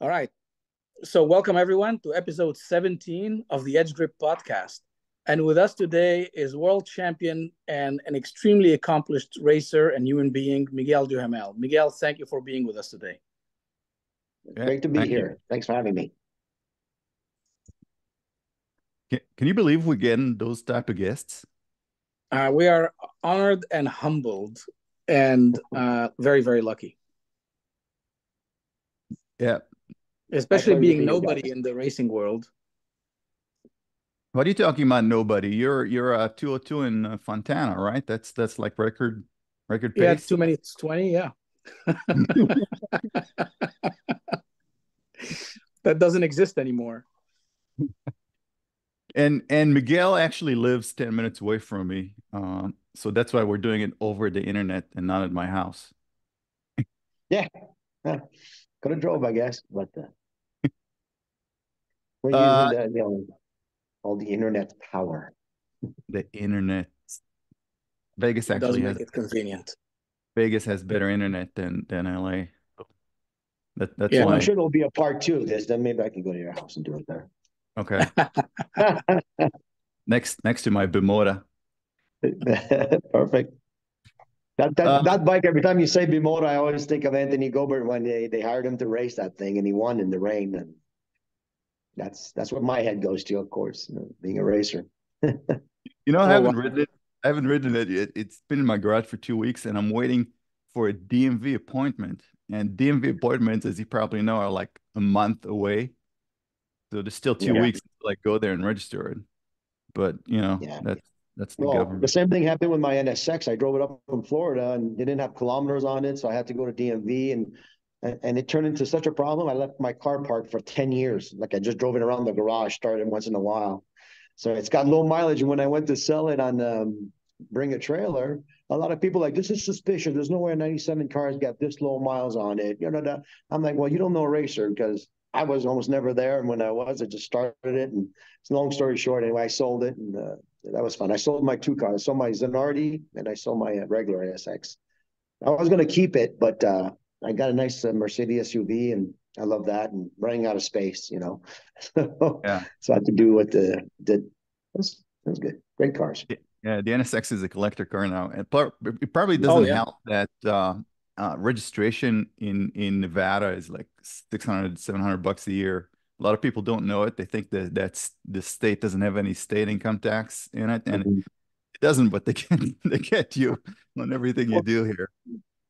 All right. So, welcome everyone to episode 17 of the Edge Grip podcast. And with us today is world champion and an extremely accomplished racer and human being, Miguel Duhamel. Miguel, thank you for being with us today. Great to be Thank here. You. Thanks for having me. Can, can you believe we're getting those type of guests? Uh, we are honored and humbled and uh, very, very lucky. Yeah. Especially being nobody in the racing world. What are you talking about? Nobody. You're you're a 202 in uh, Fontana, right? That's that's like record record pace. Yeah, two minutes twenty. Yeah. that doesn't exist anymore. And and Miguel actually lives ten minutes away from me, um, so that's why we're doing it over the internet and not at my house. Yeah, could have drove, I guess, but uh, we're uh, using the, you know, all the internet power. The internet. Vegas actually has it convenient. Vegas has better internet than than LA. That, that's yeah, why. I'm sure there'll be a part two of this. Then maybe I can go to your house and do it there. Okay. next next to my Bimota. Perfect. That that, uh, that bike, every time you say Bimota, I always think of Anthony Gobert when they, they hired him to race that thing and he won in the rain. And that's that's what my head goes to, of course, you know, being a racer. you know, I oh, haven't ridden it. I haven't ridden it yet. It's been in my garage for two weeks and I'm waiting for a DMV appointment. And DMV appointments, as you probably know, are like a month away. So there's still two yeah. weeks to like go there and register it. But you know, yeah. that's that's the well, government. The same thing happened with my NSX. I drove it up from Florida and it didn't have kilometers on it, so I had to go to DMV and and it turned into such a problem. I left my car parked for 10 years. Like I just drove it around the garage, started once in a while. So it's got low mileage. And when I went to sell it on um, Bring a Trailer, a lot of people like, this is suspicious. There's no way 97 cars got this low miles on it. You know, that. I'm like, well, you don't know a racer because I was almost never there, and when I was, I just started it. And it's long story short. Anyway, I sold it, and uh, that was fun. I sold my two cars. I sold my Zanardi, and I sold my uh, regular NSX. I was going to keep it, but uh, I got a nice uh, Mercedes SUV, and I love that. And running out of space, you know. yeah. So I had to do what the did. That was, that was good. Great cars. Yeah, the NSX is a collector car now. It probably doesn't oh, yeah. help that uh, uh, registration in in Nevada is like 600 700 bucks a year. A lot of people don't know it. They think that that's the state doesn't have any state income tax in it, and mm-hmm. it doesn't. But they get they get you on everything you do here.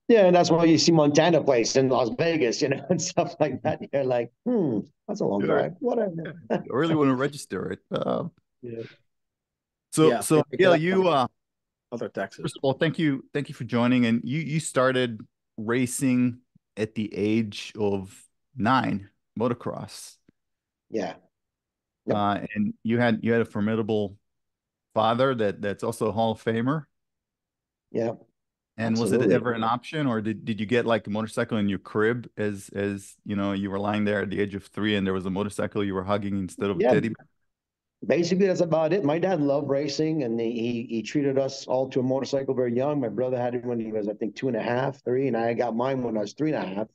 Yeah, and that's why you see Montana place in Las Vegas, you know, and stuff like that. You're like, hmm, that's a long sure. drive. Whatever. I really want to register it. Uh, yeah. So, yeah, so yeah, you uh, other taxes. First of all, thank you, thank you for joining. And you you started racing at the age of nine, motocross. Yeah. Yep. Uh, and you had you had a formidable father that that's also a Hall of Famer. Yeah. And Absolutely. was it ever an option, or did, did you get like a motorcycle in your crib as as you know you were lying there at the age of three, and there was a motorcycle you were hugging instead of yeah. teddy bear? basically that's about it. My dad loved racing and he, he treated us all to a motorcycle very young. My brother had it when he was, I think, two and a half, three, and I got mine when I was three and a half.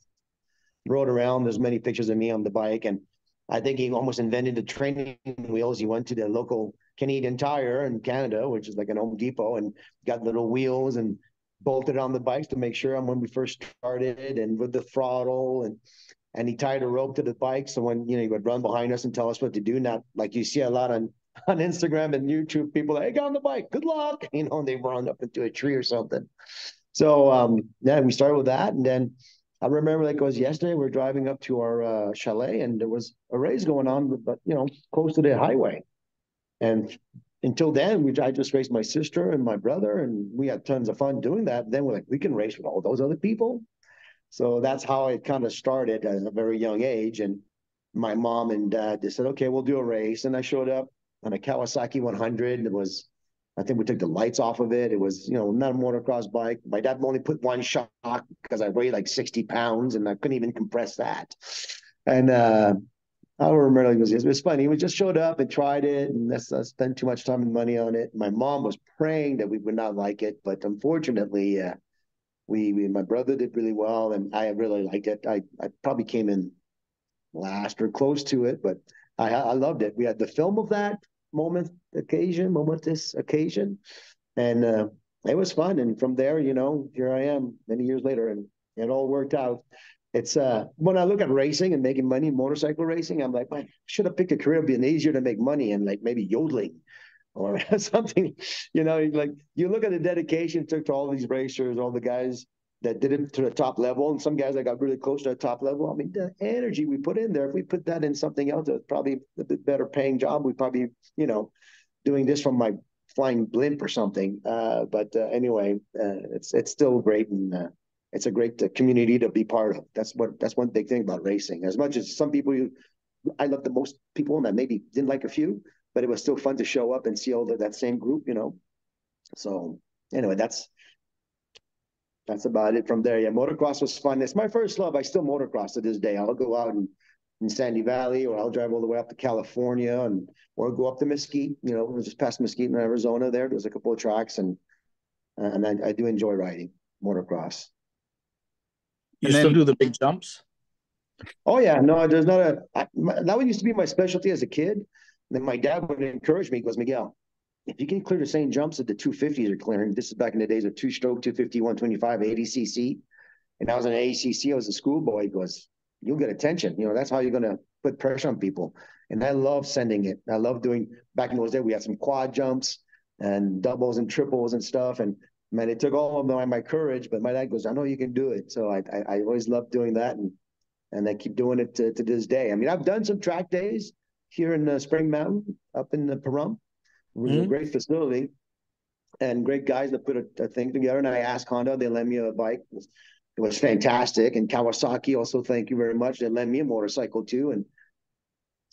Rode around. There's many pictures of me on the bike. And I think he almost invented the training wheels. He went to the local Canadian Tire in Canada, which is like an Home Depot, and got little wheels and bolted on the bikes to make sure I'm when we first started and with the throttle and and he tied a rope to the bike. So when you know he would run behind us and tell us what to do. Not like you see a lot on on Instagram and YouTube, people like, hey, get on the bike, good luck. You know, and they run up into a tree or something. So um, yeah, we started with that, and then I remember like it was yesterday. We are driving up to our uh, chalet, and there was a race going on, but you know, close to the highway. And until then, we I just raced my sister and my brother, and we had tons of fun doing that. Then we're like, we can race with all those other people. So that's how it kind of started at a very young age. And my mom and dad just said, okay, we'll do a race. And I showed up on a Kawasaki 100. It was, I think we took the lights off of it. It was, you know, not a motocross bike. My dad only put one shock because I weighed like 60 pounds and I couldn't even compress that. And uh, I don't remember. It was, it was funny. We just showed up and tried it, and that's I spent too much time and money on it. My mom was praying that we would not like it, but unfortunately, uh, we, we my brother did really well and I really liked it. I, I probably came in last or close to it, but I, I loved it. We had the film of that moment, occasion, momentous occasion, and uh, it was fun. And from there, you know, here I am many years later, and it all worked out. It's uh when I look at racing and making money, motorcycle racing, I'm like, I should have picked a career being easier to make money and like maybe yodeling or something. You know, like you look at the dedication it took to all these racers, all the guys that did it to the top level, and some guys that got really close to the top level. I mean, the energy we put in there, if we put that in something else, it's probably a bit better paying job. We probably, you know, doing this from my flying blimp or something. Uh, but uh, anyway, uh, it's it's still great, and uh, it's a great uh, community to be part of. That's what that's one big thing about racing. As much as some people, you, I love the most people, and that maybe didn't like a few, but it was still fun to show up and see all the, that same group, you know. So anyway, that's that's about it from there. Yeah, motocross was fun. It's my first love. I still motocross to this day. I'll go out and in Sandy Valley, or I'll drive all the way up to California, and or go up to Mesquite. You know, just past Mesquite in Arizona. There, there's a couple of tracks, and and I, I do enjoy riding motocross. You still do the big jumps? Oh yeah, no, there's not a. I, my, that used to be my specialty as a kid. And then my dad would encourage me. He goes, Miguel, if you can clear the same jumps that the 250s are clearing, this is back in the days of two stroke, 250, 125, 80 cc. And I was an ACC, I was a schoolboy. He goes, you'll get attention. You know, that's how you're going to put pressure on people. And I love sending it. I love doing, back in those days, we had some quad jumps and doubles and triples and stuff. And man, it took all of my, my courage, but my dad goes, I know you can do it. So I, I, I always loved doing that. And, and I keep doing it to, to this day. I mean, I've done some track days here in uh, Spring Mountain up in the Pahrump. Was mm-hmm. a great facility and great guys that put a, a, thing together. And I asked Honda, they lent me a bike. It was, it was fantastic. And Kawasaki also, thank you very much. They lent me a motorcycle too. And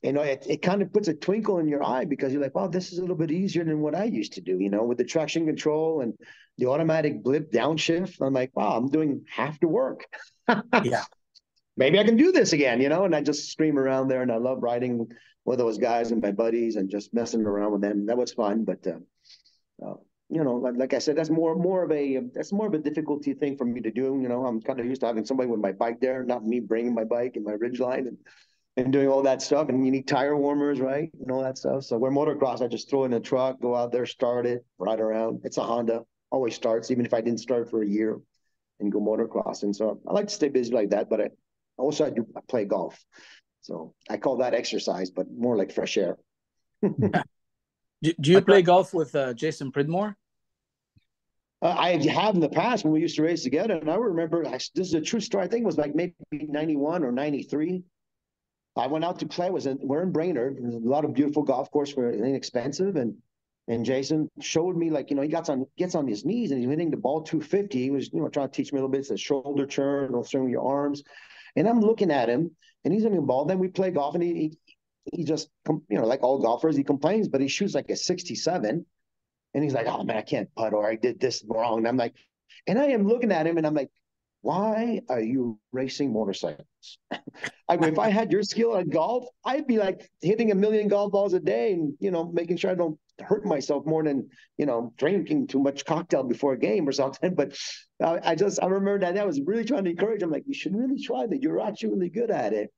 you know, it, it kind of puts a twinkle in your eye because you're like, wow, this is a little bit easier than what I used to do, you know, with the traction control and the automatic blip downshift. I'm like, wow, I'm doing half the work. yeah. Maybe I can do this again, you know, and I just scream around there and I love riding with those guys and my buddies and just messing around with them. That was fun, but uh, uh, you know, like, like, I said, that's more more of a that's more of a difficulty thing for me to do. You know, I'm kind of used to having somebody with my bike there, not me bringing my bike and my Ridgeline and and doing all that stuff. And you need tire warmers, right, and all that stuff. So we're motocross, I just throw in a truck, go out there, start it, ride around. It's a Honda, always starts, even if I didn't start for a year, and go motocross. And so I like to stay busy like that, but I also I do I play golf. So I call that exercise, but more like fresh air. do, do, you play golf with uh, Jason Pridmore? Uh, I have in the past when we used to race together, and I remember this is a true story. I think it was like maybe '91 or '93. I went out to play. Was in, we're in Brainerd. There's a lot of beautiful golf course for inexpensive, and and Jason showed me like you know he gets on gets on his knees and he's hitting the ball 250. He was you know trying to teach me a little bit. It's a shoulder turn, don't swing your arms, and I'm looking at him and he's hitting the ball. Then we play golf, and he, he he just you know like all golfers he complains, but he shoots like a 67, and he's like, oh man, I can't putt or I did this wrong. And I'm like, and I am looking at him, and I'm like, why are you racing motorcycles? I mean, if I had your skill at golf, I'd be like hitting a million golf balls a day, and you know making sure I don't hurt myself more than you know drinking too much cocktail before a game or something. But I, just I remember that I was really trying to encourage him, like you should really try that. You're actually really good at it.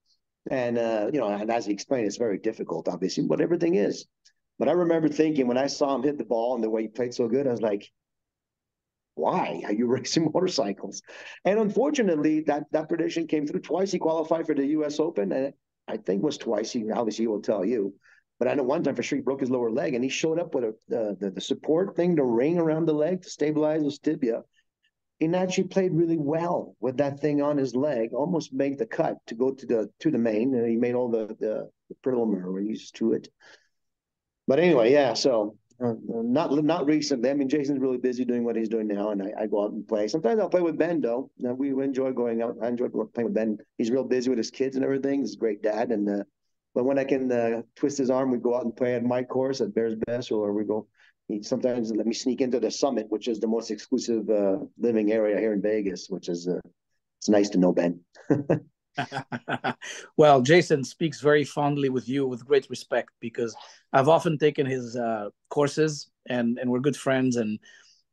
And uh, you know, and as he explained, it's very difficult, obviously, but everything is. But I remember thinking when I saw him hit the ball and the way he played so good, I was like, why are you racing motorcycles? And unfortunately, that that prediction came through twice. He qualified for the U.S. Open, and I think was twice. He obviously he will tell you, but I know one time for sure he broke his lower leg, and he showed up with a, the, the the support thing, the ring around the leg to stabilize his tibia. And actually played really well with that thing on his leg, almost made the cut to go to the to the main, and he made all the the, the preliminaries to it. But anyway, yeah. So uh, not not recently. I mean, Jason's really busy doing what he's doing now, and I, I go out and play. Sometimes I'll play with Ben though. Uh, we enjoy going out. I enjoy playing with Ben. He's real busy with his kids and everything. He's a great dad, and uh, but when I can uh, twist his arm, we go out and play at my course at Bears Best, or we go he sometimes let me sneak into the summit, which is the most exclusive uh, living area here in Vegas, which is uh, it's nice to know Ben. well, Jason speaks very fondly with you with great respect because I've often taken his uh, courses and and we're good friends and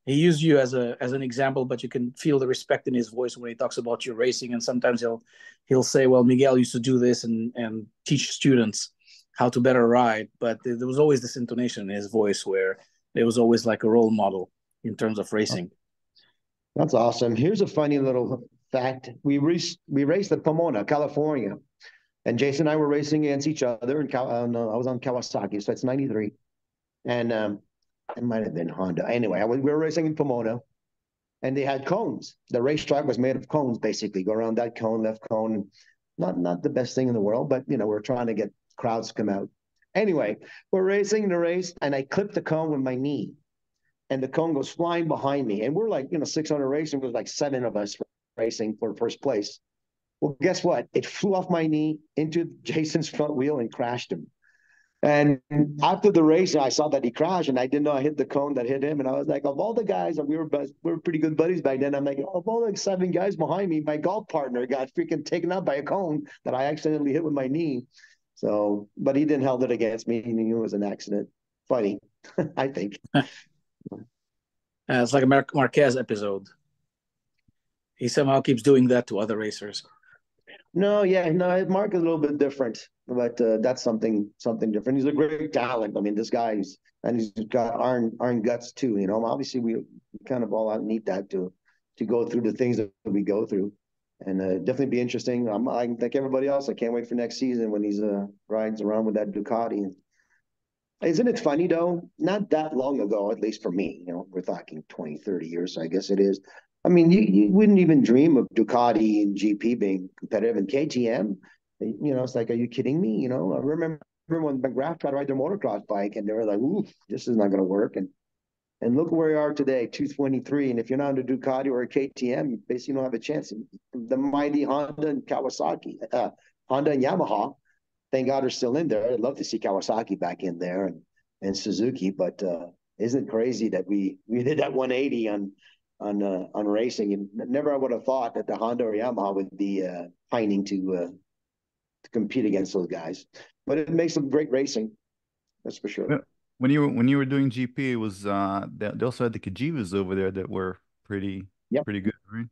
he used you as a as an example, but you can feel the respect in his voice when he talks about your racing. And sometimes he'll he'll say, "Well, Miguel used to do this and and teach students how to better ride," but there was always this intonation in his voice where there was always like a role model in terms of racing. That's awesome. Here's a funny little fact: we raced we raced at Pomona, California, and Jason and I were racing against each other. And uh, no, I was on Kawasaki, so it's '93, and um, it might have been Honda. Anyway, was, we were racing in Pomona, and they had cones. The racetrack was made of cones, basically. Go around that cone, left cone. Not not the best thing in the world, but you know we're trying to get crowds to come out. Anyway, we're racing in the race, and I clipped the cone with my knee, and the cone goes flying behind me. And we're like, you know, 600 racing. There's like seven of us racing for first place. Well, guess what? It flew off my knee into Jason's front wheel and crashed him. And after the race, I saw that he crashed, and I didn't know I hit the cone that hit him. And I was like, of all the guys, we were we were pretty good buddies back then. I'm like, of all the seven guys behind me, my golf partner got freaking taken out by a cone that I accidentally hit with my knee. So, but he didn't hold it against me. He knew it was an accident. Funny, I think. uh, it's like a Mar- Marquez episode. He somehow keeps doing that to other racers. No, yeah, no, Mark is a little bit different, but uh, that's something something different. He's a great talent. I mean, this guy's and he's got iron iron guts too. You know, obviously we kind of all out need that to to go through the things that we go through, and uh, definitely be interesting. I'm, I think everybody else. I can't wait for next season when he's uh, rides around with that Ducati. Isn't it funny though? Not that long ago, at least for me, you know, we're talking 20, 30 years, so I guess it is. I mean, you, you wouldn't even dream of Ducati and GP being competitive and KTM. You know, it's like, are you kidding me? You know, I remember when McGrath tried to ride their motocross bike and they were like, ooh, this is not going to work. And and look where we are today, 223. And if you're not under Ducati or a KTM, you basically don't have a chance. The mighty Honda and Kawasaki, uh, Honda and Yamaha, thank God are still in there. I'd love to see Kawasaki back in there and and Suzuki, but uh, isn't it crazy that we we did that 180 on on uh, on racing, and never I would have thought that the Honda or Yamaha would be uh, pining to uh, to compete against those guys. But it makes them great racing, that's for sure. When you were when you were doing GP, it was uh they, they also had the Cagivas over there that were pretty yep. pretty good, right?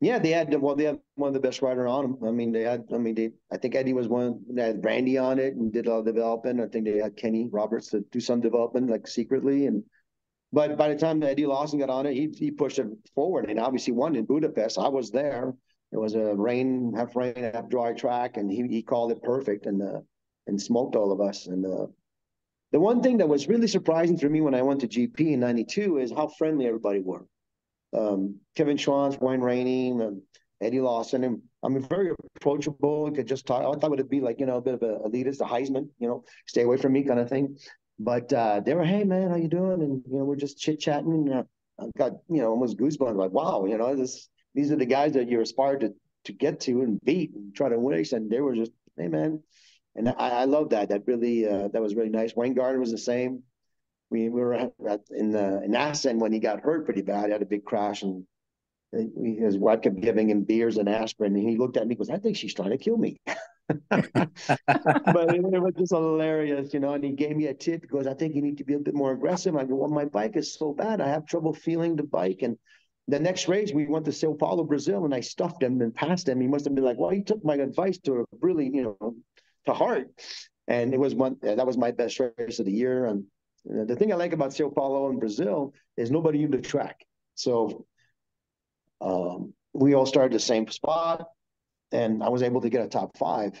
Yeah, they had well, they had one of the best rider on them. I mean, they had. I mean, they. I think Eddie was one. They had Randy on it and did a lot of development. I think they had Kenny Roberts to do some development, like secretly, and but by the time Eddie Lawson got on it, he, he pushed it forward and obviously won in Budapest. I was there. It was a rain, half rain, half dry track, and he, he called it perfect and uh, and smoked all of us. And uh, the one thing that was really surprising for me when I went to GP in '92 is how friendly everybody were. Um, Kevin Schwantz, Wayne Rainey, and Eddie Lawson, and I mean very approachable. Could just talk. I thought it would be like you know a bit of a elitist, a Heisman, you know, stay away from me kind of thing. But uh, they were, hey man, how you doing? And you know, we're just chit chatting. And uh, I got you know almost goosebumps. Like, wow, you know, this these are the guys that you aspire to to get to and beat and try to win. And they were just, hey man, and I, I love that. That really uh, that was really nice. Wayne Gardner was the same. We, we were at, in the in Assen when he got hurt pretty bad. He had a big crash and his wife kept giving him beers and aspirin. And he looked at me goes, I think she's trying to kill me. but it, was just hilarious, you know. And he gave me a tip because I think you need to be a bit more aggressive. I go, well, my bike is so bad, I have trouble feeling the bike. And the next race, we went to Sao Paulo, Brazil, and I stuffed him and passed him. He must have been like, well, he took my advice to really, you know, to heart. And it was one that was my best race of the year. And the thing I like about Sao Paulo and Brazil is nobody knew the track. So um, we all started the same spot and I was able to get a top five.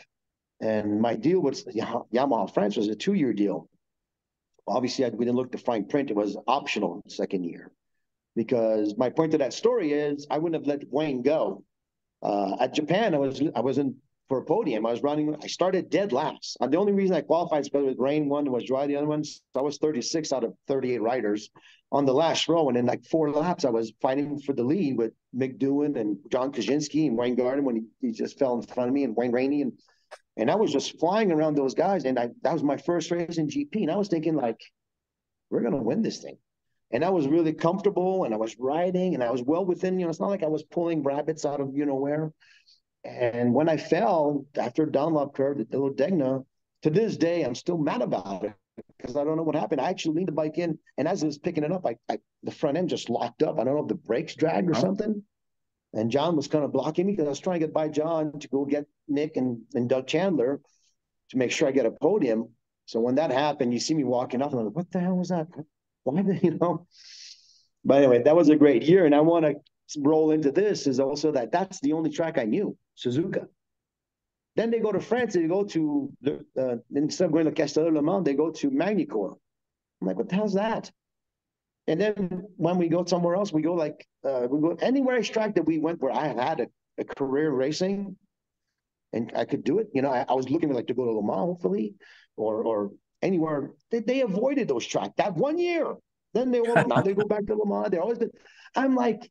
And my deal with Yamaha France was a two-year deal. Obviously, I, we didn't look to fine print; it was optional second year. Because my point to that story is, I wouldn't have let Wayne go. Uh, at Japan, I was I wasn't for a podium. I was running. I started dead last. And the only reason I qualified is because it rain one was dry the other ones. So I was 36 out of 38 riders on the last row, and in like four laps, I was fighting for the lead with Mick Doohan and John Kocinski and Wayne Gardner when he, he just fell in front of me and Wayne Rainey and and I was just flying around those guys. And I that was my first race in GP, and I was thinking like, we're gonna win this thing. And I was really comfortable, and I was riding, and I was well within. You know, it's not like I was pulling rabbits out of you know where. And when I fell after Dunlop curve at Little Degner, to this day, I'm still mad about it because I don't know what happened. I actually leaned the bike in, and as I was picking it up, I, I the front end just locked up. I don't know if the brakes dragged or something. And John was kind of blocking me because I was trying to get by John to go get Nick and, and Doug Chandler to make sure I get a podium. So when that happened, you see me walking up, and I'm like, "What the hell was that? Why did you know?" But anyway, that was a great year, and I want to roll into this is also that that's the only track I knew, Suzuka. Then they go to France, they go to, uh, instead of going to Castello Le Mans, they go to Magny-Cours. I'm like, what the hell's that? And then when we go somewhere else, we go like, uh, we go anywhere I track that we went where I had a, a career racing and I could do it. You know, I, I was looking like to go to Le Mans, hopefully, or, or anywhere. They, they avoided those tracks that one year. Then they now they go back to Le Mans. They're always been, I'm like,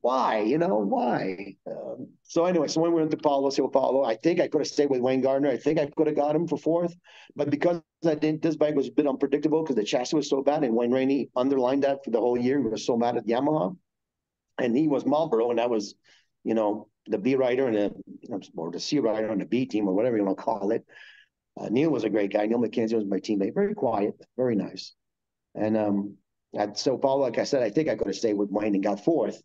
why? You know, why? Um, so anyway, so when we went to Paulo, Sao Paulo, I think I could have stayed with Wayne Gardner. I think I could have got him for fourth, but because I didn't, this bike was a bit unpredictable because the chassis was so bad, and Wayne Rainey underlined that for the whole year. He was so mad at Yamaha, and he was Marlboro, and I was, you know, the B rider and the or the C rider on the B team or whatever you want to call it. Uh, Niall was a great guy. Niall Mackenzie was my teammate. Very quiet, very nice. And um, at Sao Paulo, like I said, I think I could have stayed with Wayne and got fourth.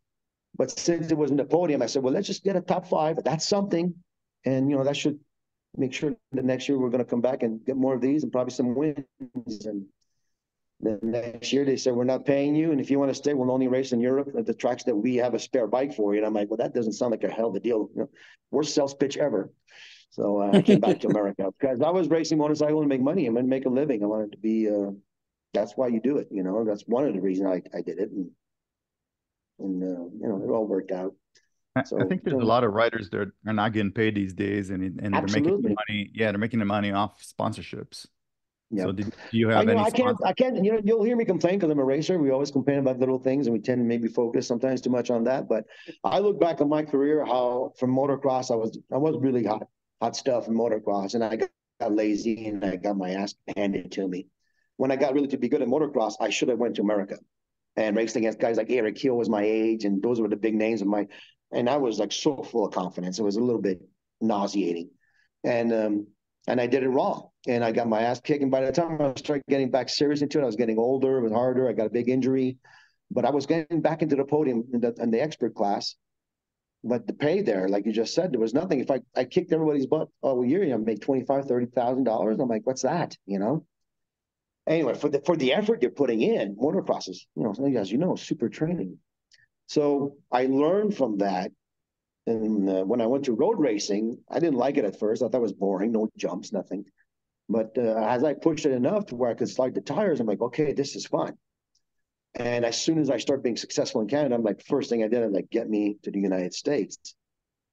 But since it was in the podium, I said, well, let's just get a top five. That's something. And, you know, that should make sure that next year we're going to come back and get more of these and probably some wins. And the next year they said, we're not paying you. And if you want to stay, we'll only race in Europe at the tracks that we have a spare bike for you. And I'm like, well, that doesn't sound like a hell of a deal. You know, worst sales pitch ever. So uh, I came back to America because I was racing motorcycle to make money I'm gonna make a living. I wanted to be, uh, that's why you do it. You know, that's one of the reasons I, I did it. And and uh, you know it all worked out. So, I think there's a lot of writers that are not getting paid these days, and and they're making the money. Yeah, they're making the money off sponsorships. Yeah. So did, do you have I, know, I can't. I can't. You know, you'll hear me complain because I'm a racer. We always complain about little things, and we tend to maybe focus sometimes too much on that. But I look back on my career, how from motocross, I was I was really hot hot stuff in motocross, and I got, got lazy and I got my ass handed to me. When I got really to be good at motocross, I should have went to America and raced against guys like Eric Hill was my age, and those were the big names of my. And I was like so full of confidence. It was a little bit nauseating, and um, and I did it wrong, and I got my ass kicked. And by the time I started getting back serious into it, I was getting older. It was harder. I got a big injury, but I was getting back into the podium in the, in the expert class. But the pay there, like you just said, there was nothing. If I, I kicked everybody's butt all year, you know, make twenty five, thirty thousand dollars. I'm like, what's that? You know? Anyway, for the for the effort you're putting in, motocross is, you know, as you know, super training. So I learned from that. And uh, when I went to road racing, I didn't like it at first. I thought it was boring, no jumps, nothing. But uh, as I pushed it enough to where I could slide the tires, I'm like, okay, this is fun. And as soon as I start being successful in Canada, I'm like, first thing I did, I'm like, get me to the United States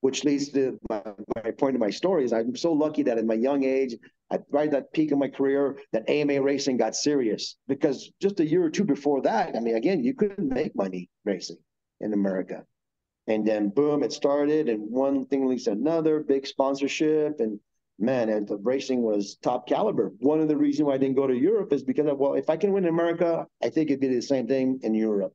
which leads to my, my, point of my story is I'm so lucky that at my young age, at right at that peak of my career, that AMA racing got serious. Because just a year or two before that, I mean, again, you couldn't make money racing in America. And then boom, it started, and one thing leads to another, big sponsorship, and man, and the racing was top caliber. One of the reasons why I didn't go to Europe is because of, well, if I can win in America, I think it'd be the same thing in Europe.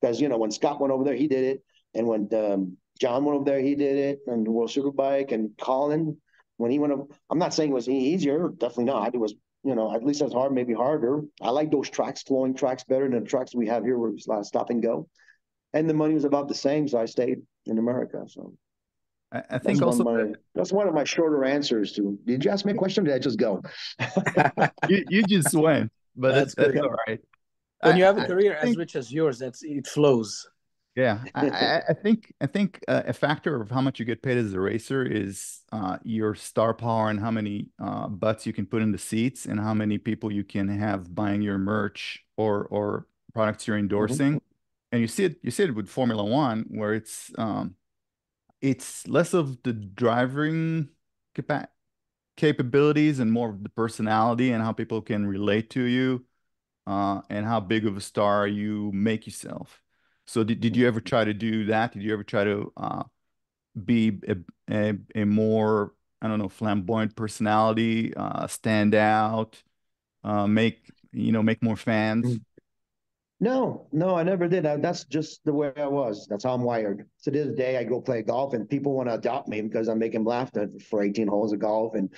Because you know, when Scott went over there, he did it, and when um, John went over there, he did it, and the World Superbike, and Colin when he went up. I'm not saying it was any easier, definitely not. It was, you know, at least as hard, maybe harder. I like those tracks, flowing tracks, better than the tracks we have here where it's a lot of stop and go. And the money was about the same, so I stayed in America. So I, I think also one my, that's one of my shorter answers to. Did you ask me a question? did I just go? you, you just went, but that's, that's, that's all right. When you have a career as rich as yours, that's it flows. Yeah, I, I, think I think uh, a factor of how much you get paid as a racer is uh, your star power and how many uh, butts you can put in the seats and how many people you can have buying your merch or or products you're endorsing. Mm-hmm. And you see it you see it with Formula One where it's um, it's less of the driving capa- capabilities and more of the personality and how people can relate to you uh, and how big of a star you make yourself. So did, did you ever try to do that? Did you ever try to uh, be a, a, a, more, I don't know, flamboyant personality, uh, stand out, uh, make, you know, make more fans? No, no, I never did. I, that's just the way I was. That's how I'm wired. To this day, I go play golf, and people want to adopt me because I'm making them laugh for 18 holes of golf, and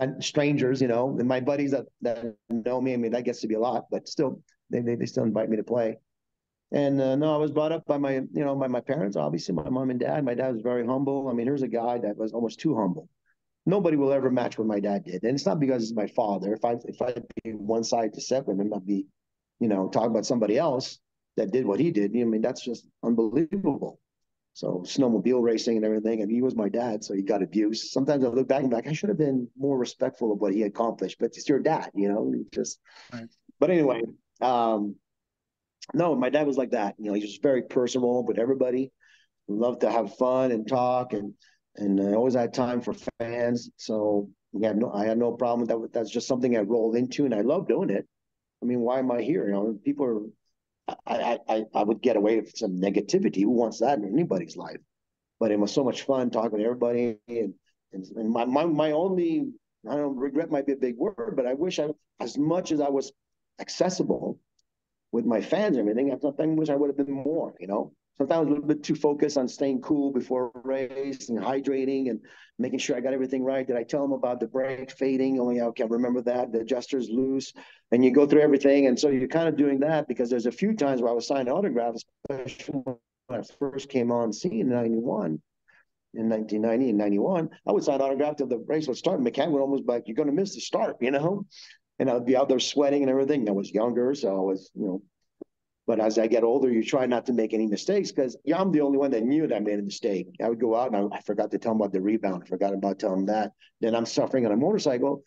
and strangers, you know, and my buddies that that know me. I mean, that gets to be a lot, but still, they they, they still invite me to play. And uh, no, I was brought up by my, you know, my my parents. Obviously, my mom and dad. My dad was very humble. I mean, here's a guy that was almost too humble. Nobody will ever match what my dad did, and it's not because it's my father. If I if I be one side to seven, and not be you know, talk about somebody else that did what he did. I mean, that's just unbelievable. So snowmobile racing and everything, and he was my dad, so he got abused. Sometimes I look back and be like, I should have been more respectful of what he accomplished, but it's your dad, you know. Just, right. but anyway, um, no, my dad was like that. You know, he was very personal with everybody. Loved to have fun and talk, and and I always had time for fans. So yeah, no, I had no problem with that. That's just something I rolled into, and I love doing it. I mean, why am I here? You know, people are. I I I would get away with some negativity. Who wants that in anybody's life? But it was so much fun talking to everybody, and and, and my, my my only I don't regret might be a big word, but I wish I as much as I was accessible with my fans and everything. I wish I would have been more. You know, sometimes a little bit too focused on staying cool before race and hydrating and making sure I got everything right. Did I tell them about the brake fading? Oh, Only I can remember that. The adjuster's loose. And you go through everything. And so you're kind of doing that because there's a few times where I was signing autographs, especially when I first came on scene in 91. In 1990 and 91, I would sign autograph till the race would start. McCann would almost be like, You're going to miss the start, you know? And I'd be out there sweating and everything. I was younger, so I was, you know, but as I get older, you try not to make any mistakes because yeah, I'm the only one that knew that I made a mistake. I would go out and I, I forgot to tell them about the rebound. I forgot about telling that. Then I'm suffering on a motorcycle.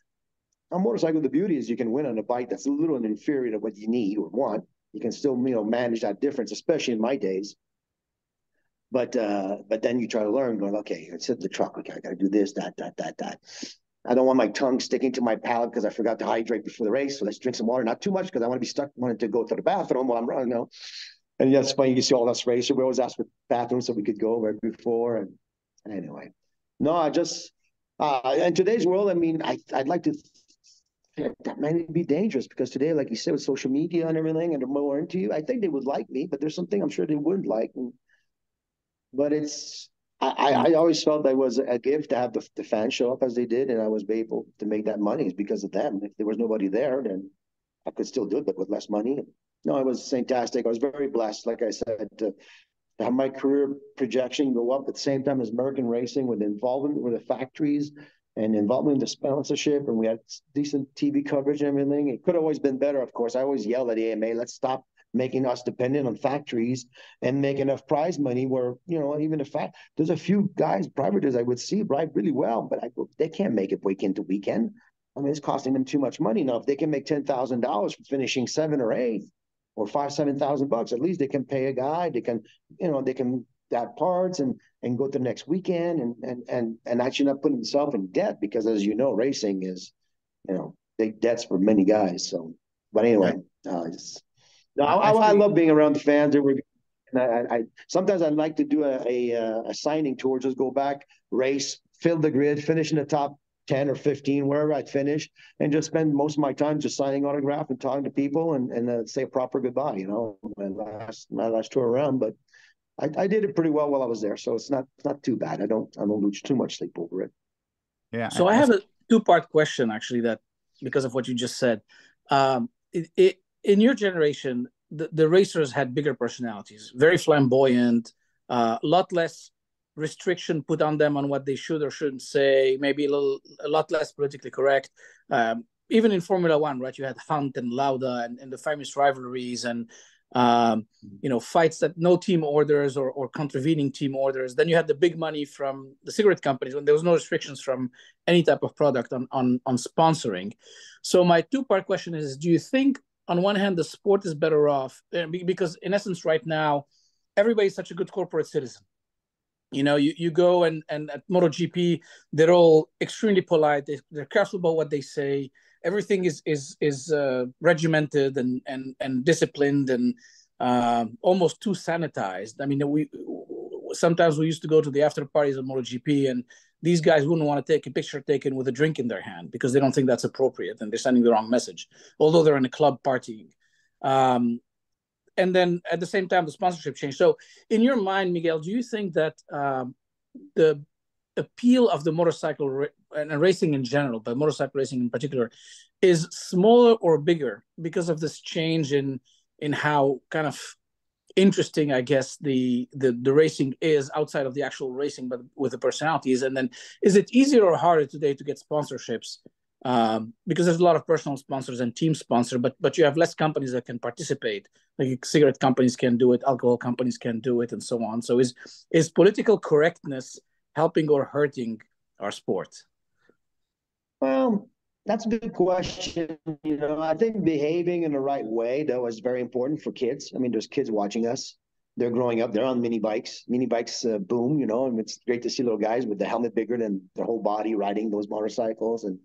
On a motorcycle, the beauty is you can win on a bike that's a little inferior to what you need or want. You can still, you know, manage that difference, especially in my days. But uh, but then you try to learn, going, okay, it's in the truck. Okay, I got to do this, that, that, that, that. I don't want my tongue sticking to my palate because I forgot to hydrate before the race. So let's drink some water, not too much because I want to be stuck, wanting to go to the bathroom while I'm running. You know? And that's funny. You can see all us racers. We always ask for bathrooms so we could go right before. And anyway, no, I just uh, in today's world, I mean, I I'd like to. That might be dangerous because today, like you said, with social media and everything, and they're more into you. I think they would like me, but there's something I'm sure they wouldn't like. But it's I, I always felt that was a gift to have the, the fans show up as they did, and I was able to make that money is because of them. If there was nobody there, then I could still do it, but with less money. No, it was fantastic. I was very blessed, like I said, to have my career projection go up at the same time as American racing with involvement with the factories and involvement in the sponsorship. And we had decent TV coverage and everything. It could have always been better, of course. I always yell at AMA, let's stop making us dependent on factories and make enough prize money where, you know, even if fact there's a few guys, privateers I would see ride really well, but I they can't make it weekend to weekend. I mean, it's costing them too much money. Now, if they can make ten thousand dollars for finishing seven or eight or five, seven thousand bucks, at least they can pay a guy. They can, you know, they can have parts and and go to the next weekend and and and and actually not putting themselves in debt because as you know, racing is, you know, big debts for many guys. So, but anyway, uh, no, I, I, I, love being around the fans. They were, and I, I sometimes I'd like to do a, a, a signing tour, just go back, race, fill the grid, finish in the top 10 or 15, wherever I'd finish, and just spend most of my time just signing autograph and talking to people and, and uh, say a proper goodbye, you know, my last, my last tour around. But I, I did it pretty well while I was there. So it's not, it's not too bad. I don't, I don't lose too much sleep over it. Yeah. So I, I have a two part question actually that because of what you just said. Um, it, it, in your generation, the, the racers had bigger personalities, very flamboyant, uh, a uh, lot less restriction put on them on what they should or shouldn't say, maybe a little, a lot less politically correct. Um, even in Formula One, right? You had Hunt and Lauda and, and the famous rivalries and um, you know fights that no team orders or, or contravening team orders. Then you had the big money from the cigarette companies when there was no restrictions from any type of product on on, on sponsoring. So my two part question is: Do you think on one hand, the sport is better off eh, because, in essence, right now, everybody's such a good corporate citizen. You know, you, you go and, and at MotoGP, they're all extremely polite. They, they're careful about what they say. Everything is is is uh, regimented and and and disciplined and uh, almost too sanitized. I mean, we sometimes we used to go to the after parties of MotoGP and these guys wouldn't want to take a picture taken with a drink in their hand because they don't think that's appropriate and they're sending the wrong message, although they're in a club partying. Um, and then at the same time the sponsorship changed. So in your mind, Miguel, do you think that um, the appeal of the motorcycle and racing in general, but motorcycle racing in particular, is smaller or bigger because of this change in in how kind of interesting i guess the, the the racing is outside of the actual racing but with the personalities. And then is it easier or harder today to get sponsorships? Um, because there's a lot of personal sponsors and team sponsor but but you have less companies that can participate. Like cigarette companies can do it alcohol companies can do it and so on. So is is political correctness helping or hurting our sport? Well that's a good question. You know, I think behaving in the right way, though, is very important for kids. I mean, there's kids watching us. They're growing up. They're on mini bikes. Mini bikes uh, boom, you know, and it's great to see little guys with the helmet bigger than their whole body riding those motorcycles and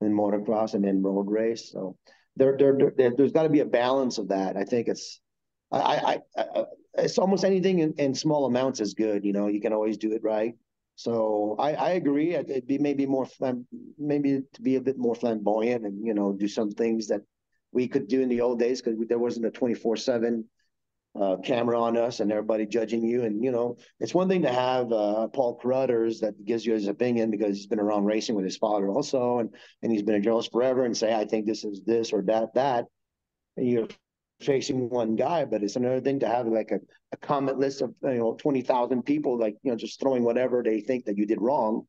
and motocross and then road race. So there, there, there there's got to be a balance of that. I think it's, I, I, I it's almost anything in, in small amounts is good. You know, you can always do it right. So I, I agree. It'd be maybe more maybe to be a bit more flamboyant and you know do some things that we could do in the old days because there wasn't a twenty four seven uh, camera on us and everybody judging you. And you know, it's one thing to have uh, Paul Carruthers that gives you his opinion because he's been around racing with his father also, and and he's been a journalist forever, and say I think this is this or that that. And you're facing one guy, but it's another thing to have like a, a comment list of you know twenty thousand people like you know just throwing whatever they think that you did wrong,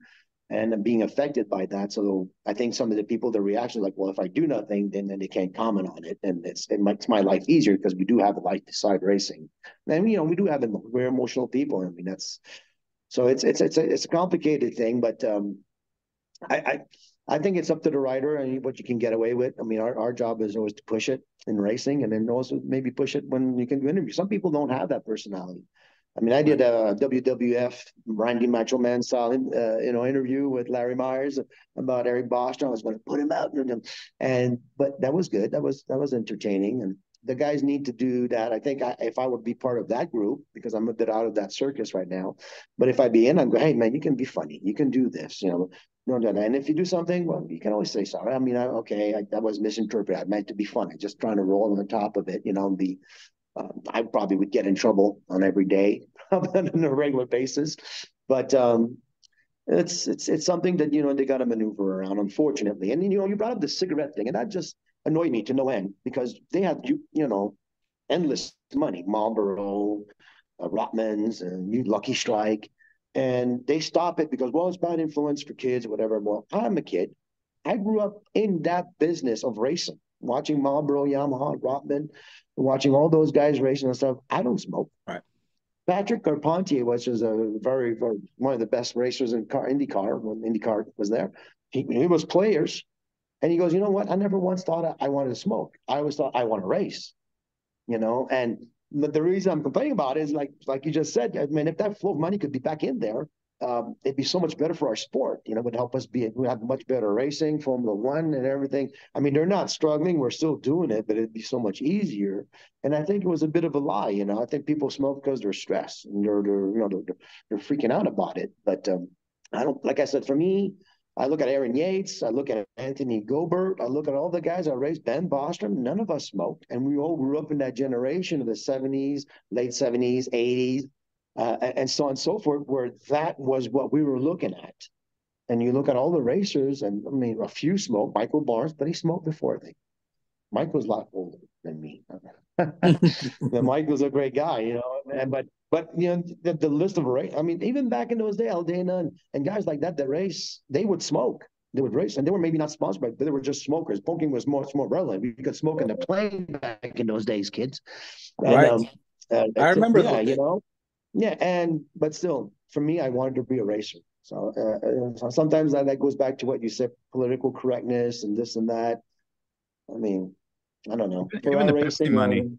and being affected by that. So I think some of the people the reaction like, well, if I do nothing, then then they can't comment on it, and it's it makes my life easier because we do have a life beside racing, and you know we do have we're emotional people. I mean that's so it's it's it's a, it's a complicated thing, but um, I, I I think it's up to the rider and what you can get away with. I mean, our, our job is always to push it in racing and then also maybe push it when you can do interviews. Some people don't have that personality. I mean, I did a WWF Randy Macho Man style, uh, you know, interview with Larry Myers about Eric Bostrom. I was going to put him out, and but that was good. That was that was entertaining, and the guys need to do that. I think I, if I would be part of that group, because I'm a bit out of that circus right now, but if I be in, I'm going, hey man, you can be funny, you can do this, you know, no, no, no. And if you do something, well, you can always say sorry. I mean, I, okay, I, that was misinterpreted. I meant to be funny, just trying to roll on top of it, you know, and be. Um, I probably would get in trouble on every day on a regular basis, but um, it's it's it's something that you know they got to maneuver around, unfortunately. And you know, you brought up the cigarette thing, and that just annoyed me to no end because they have you you know endless money, Marlboro, uh, Rothmans, and Lucky Strike, and they stop it because well, it's bad influence for kids or whatever. Well, I'm a kid. I grew up in that business of racing, watching Marlboro, Yamaha, Rotman, watching all those guys racing and stuff. I don't smoke. Right. Patrick Carpentier, which is a very, very one of the best racers in car IndyCar when IndyCar was there. He, he was Player's and he goes, you know what? I never once thought I wanted to smoke. I always thought I want to race, you know. And the reason I'm complaining about it is like like you just said. I mean, if that flow of money could be back in there, um, it'd be so much better for our sport. You know, it would help us be we have much better racing, Formula One, and everything. I mean, they're not struggling; we're still doing it, but it'd be so much easier. And I think it was a bit of a lie. You know, I think people smoke because they're stressed and they're, they're you know they're, they're freaking out about it. But um, I don't like I said for me. I look at Aaron Yates, I look at Anthony Gobert, I look at all the guys I raised, Ben Bostrom, none of us smoked. And we all grew up in that generation of the 70s, late 70s, 80s, uh, and so on and so forth, where that was what we were looking at. And you look at all the racers, and I mean, a few smoked, Michael Barnes, but he smoked before they. Mike was a lot older than me. Mike was a great guy, you know, and, but but you know the, the list of race. I mean, even back in those days, Aldana and, and guys like that that race, they would smoke. They would race, and they were maybe not sponsored but they were just smokers. Smoking was much more relevant. You could smoke in the plane back in those days, kids. And, right. Um, uh, I remember. Yeah, you know. Yeah, and but still, for me, I wanted to be a racer. So, uh, uh sometimes that, that goes back to what you said, political correctness and this and that. I mean, I don't know. Even the Pepsi money.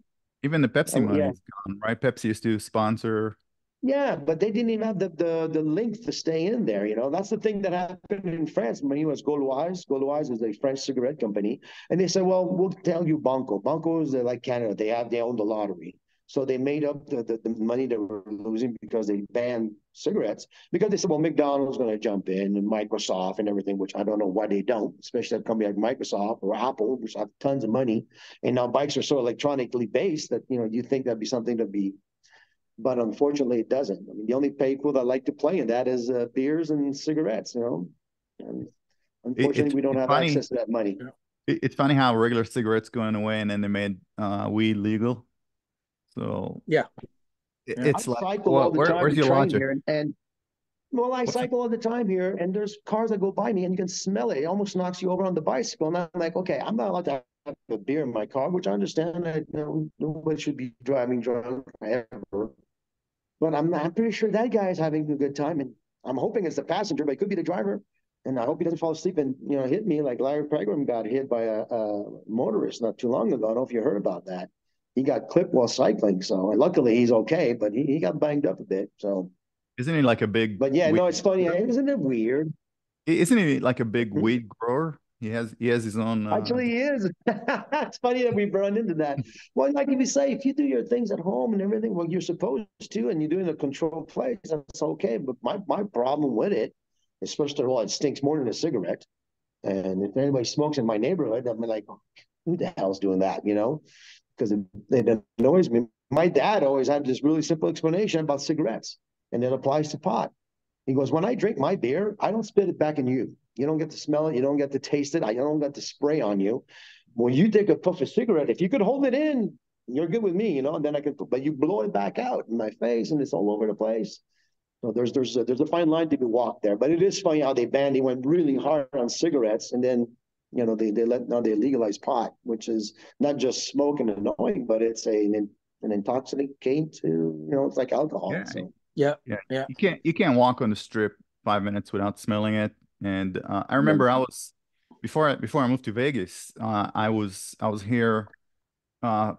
Even the Pepsi oh, money yeah. is gone, right? Pepsi used to sponsor. Yeah, but they didn't even have the, the the link to stay in there. You know, that's the thing that happened in France when he was Gauloises. Gauloises is a French cigarette company, and they said, "Well, we'll tell you Banco. Banco is uh, like Canada. They have they own the lottery. So they made up the, the, the money they were losing because they banned cigarettes. Because they said, well, McDonald's going to jump in and Microsoft and everything, which I don't know why they don't, especially a company like Microsoft or Apple, which have tons of money. And now bikes are so electronically based that, you know, you think that'd be something to be, but unfortunately it doesn't. I mean, the only people that like to play in that is uh, beers and cigarettes, you know. And unfortunately, we don't have funny. access to that money. It's funny how regular cigarettes going away and then they made uh, weed legal so yeah, it's I like well, where, where's your logic? Here and, and well, I What's cycle all the time here, and there's cars that go by me, and you can smell it. It almost knocks you over on the bicycle. And I'm like, okay, I'm not allowed to have a beer in my car, which I understand that you know, nobody should be driving drunk ever. But I'm I'm pretty sure that guy is having a good time, and I'm hoping it's the passenger, but it could be the driver. And I hope he doesn't fall asleep and you know hit me like Larry Pegram got hit by a, a motorist not too long ago. I don't know if you heard about that he got clipped while cycling. So luckily he's okay, but he, he got banged up a bit. So isn't he like a big? But yeah, no, it's funny. Isn't it weird? Isn't he like a big weed grower? He has he has his own. Uh... Actually, he is. it's funny that we've run into that. Well, like if you say, if you do your things at home and everything, well, you're supposed to, and you're doing a controlled place, that's okay. But my my problem with it is first of all, it stinks more than a cigarette. And if anybody smokes in my neighborhood, I'm like, who the hell's doing that? You know because it, it annoys me. My dad always had this really simple explanation about cigarettes, and it applies to pot. He goes, When I drink my beer, I don't spit it back in you. You don't get to smell it. You don't get to taste it. I don't get to spray on you. When you take a puff of cigarette, if you could hold it in, you're good with me, you know, and then I can, but you blow it back out in my face and it's all over the place. So there's there's a, there's a fine line to be walked there. But it is funny how they banned, he went really hard on cigarettes and then you know they they let now they legalize pot, which is not just smoke and annoying, but it's a an, an intoxicant to you know it's like alcohol. Yeah. So. yeah, yeah, yeah. You can't you can't walk on the strip five minutes without smelling it. And uh, I remember yeah. I was before I, before I moved to Vegas, uh, I was I was here uh,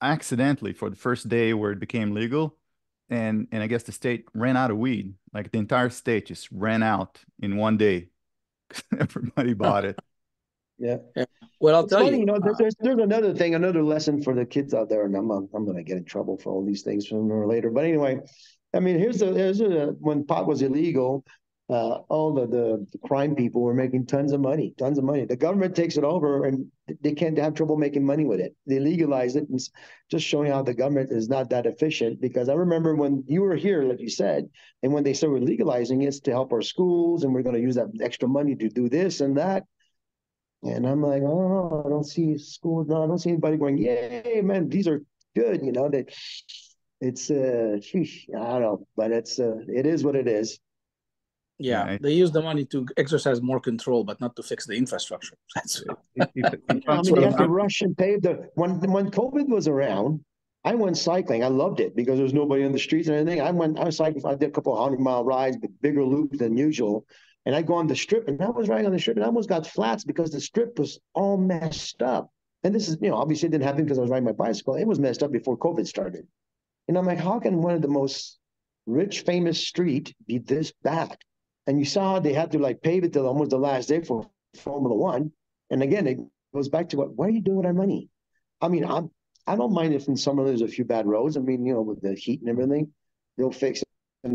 accidentally for the first day where it became legal, and and I guess the state ran out of weed. Like the entire state just ran out in one day. Everybody bought it. Yeah. yeah. Well, I'll it's tell funny, you. You know, there's, there's another thing, another lesson for the kids out there, and I'm I'm, I'm going to get in trouble for all these things sooner or later. But anyway, I mean, here's the here's the when pot was illegal, uh, all the, the, the crime people were making tons of money, tons of money. The government takes it over, and they can't have trouble making money with it. They legalize it, and just showing how the government is not that efficient. Because I remember when you were here, like you said, and when they started legalizing it to help our schools, and we're going to use that extra money to do this and that and I'm like, oh, I don't see school. No, I don't see anybody going, yay, man, these are good. You know, that it's, uh, sheesh, I don't know, but it's, uh, it is what it is. Yeah, right. they use the money to exercise more control, but not to fix the infrastructure. That's I mean, they have to rush and pave the when when COVID was around. I went cycling. I loved it because there was nobody on the streets and anything. I went. I was cycling. I did a couple of hundred mile rides, but bigger loops than usual. And I go on the strip, and I was riding on the strip, and I almost got flats because the strip was all messed up. And this is, you know, obviously it didn't happen because I was riding my bicycle. It was messed up before COVID started. And I'm like, how can one of the most rich, famous street be this bad? And you saw they had to like pave it till almost the last day for Formula One. And again, it goes back to what, what are you doing with our money? I mean, I'm, I don't mind if in summer there's a few bad roads. I mean, you know, with the heat and everything, they'll fix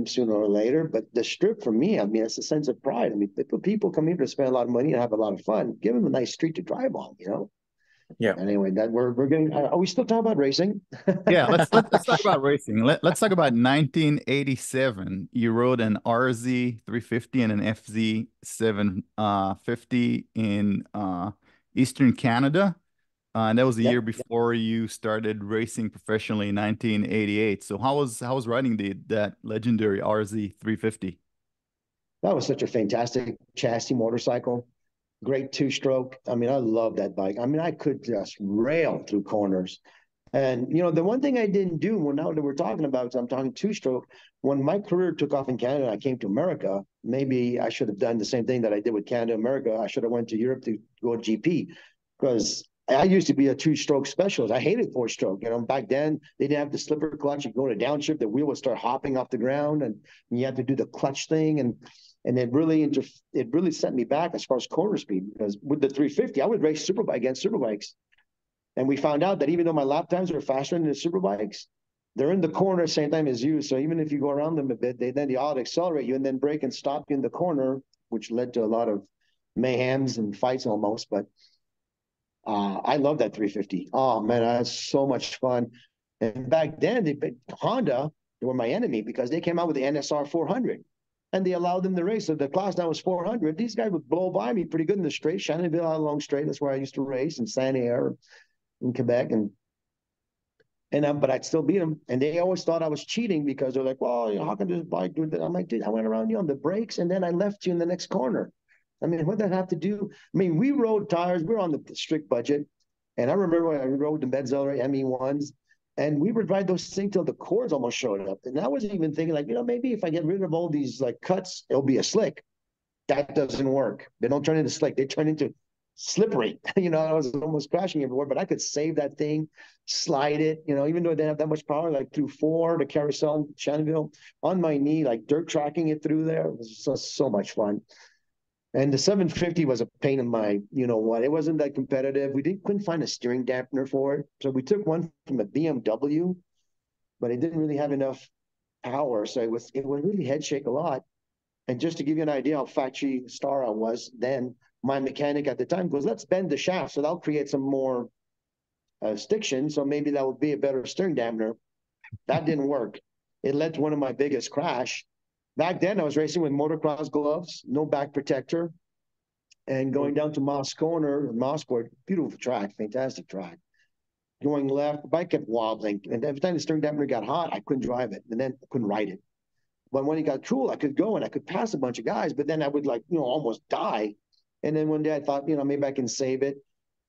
sooner or later. But the strip for me, I mean, it's a sense of pride. I mean, people come here to spend a lot of money and have a lot of fun. Give them a nice street to drive on, you know. Yeah. Anyway, that we're we're getting. Are we still talking about racing? yeah. Let's let, us let us talk about racing. Let, let's talk about 1987. You rode an RZ 350 and an FZ 750 in uh, Eastern Canada. Uh, and that was the yep. year before you started racing professionally in 1988. So how was how was riding the that legendary RZ 350? That was such a fantastic chassis motorcycle. Great two stroke. I mean, I love that bike. I mean, I could just rail through corners. And you know, the one thing I didn't do when now that we're talking about, I'm talking two stroke. When my career took off in Canada, I came to America. Maybe I should have done the same thing that I did with Canada, America. I should have went to Europe to go GP because I used to be a two-stroke specialist. I hated four-stroke. You know, back then they didn't have the slipper clutch. You go to downshift, the wheel would start hopping off the ground, and you had to do the clutch thing, and and it really inter- it really set me back as far as corner speed because with the 350, I would race superbike against superbikes, and we found out that even though my lap times are faster than the superbikes, they're in the corner at the same time as you. So even if you go around them a bit, they then they to accelerate you and then break and stop you in the corner, which led to a lot of mayhems and fights almost. But uh, I love that 350. Oh man, that's so much fun. And back then, they, Honda were my enemy because they came out with the NSR 400 and they allowed them to race. So the class now was 400. These guys would blow by me pretty good in the straight. Shannonville out long straight. That's where I used to race in Sanair in Quebec. And and um, but I'd still beat them. And they always thought I was cheating because they're like, well, you know, how can this bike do that? I'm like, dude, I went around you on the brakes and then I left you in the next corner. I mean, what did that have to do? I mean, we rode tires. We are on the strict budget. And I remember when I rode the Metzeler ME1s and we would ride those things till the cords almost showed up. And I was even thinking, like, you know, maybe if I get rid of all these like cuts, it'll be a slick. That doesn't work. They don't turn into slick. They turn into slippery. you know, I was almost crashing everywhere, but I could save that thing, slide it, you know, even though I didn't have that much power, like through four, the carousel, Shannonville, on my knee, like dirt tracking it through there. It was so much fun. And the 750 was a pain in my, you know what? It wasn't that competitive. We didn't couldn't find a steering dampener for it, so we took one from a BMW, but it didn't really have enough power, so it was it would really head shake a lot. And just to give you an idea how factory star I was then, my mechanic at the time goes, "Let's bend the shaft, so that'll create some more uh, stiction, so maybe that would be a better steering dampener." That didn't work. It led to one of my biggest crash back then I was racing with motocross gloves, no back protector, and going down to Moss Corner, Mosport, beautiful track, fantastic track. Going left, the bike kept wobbling, and every time the steering dampener got hot, I couldn't drive it, and then I couldn't ride it. But when it got cool, I could go and I could pass a bunch of guys, but then I would like, you know, almost die. And then one day I thought, you know, maybe I can save it.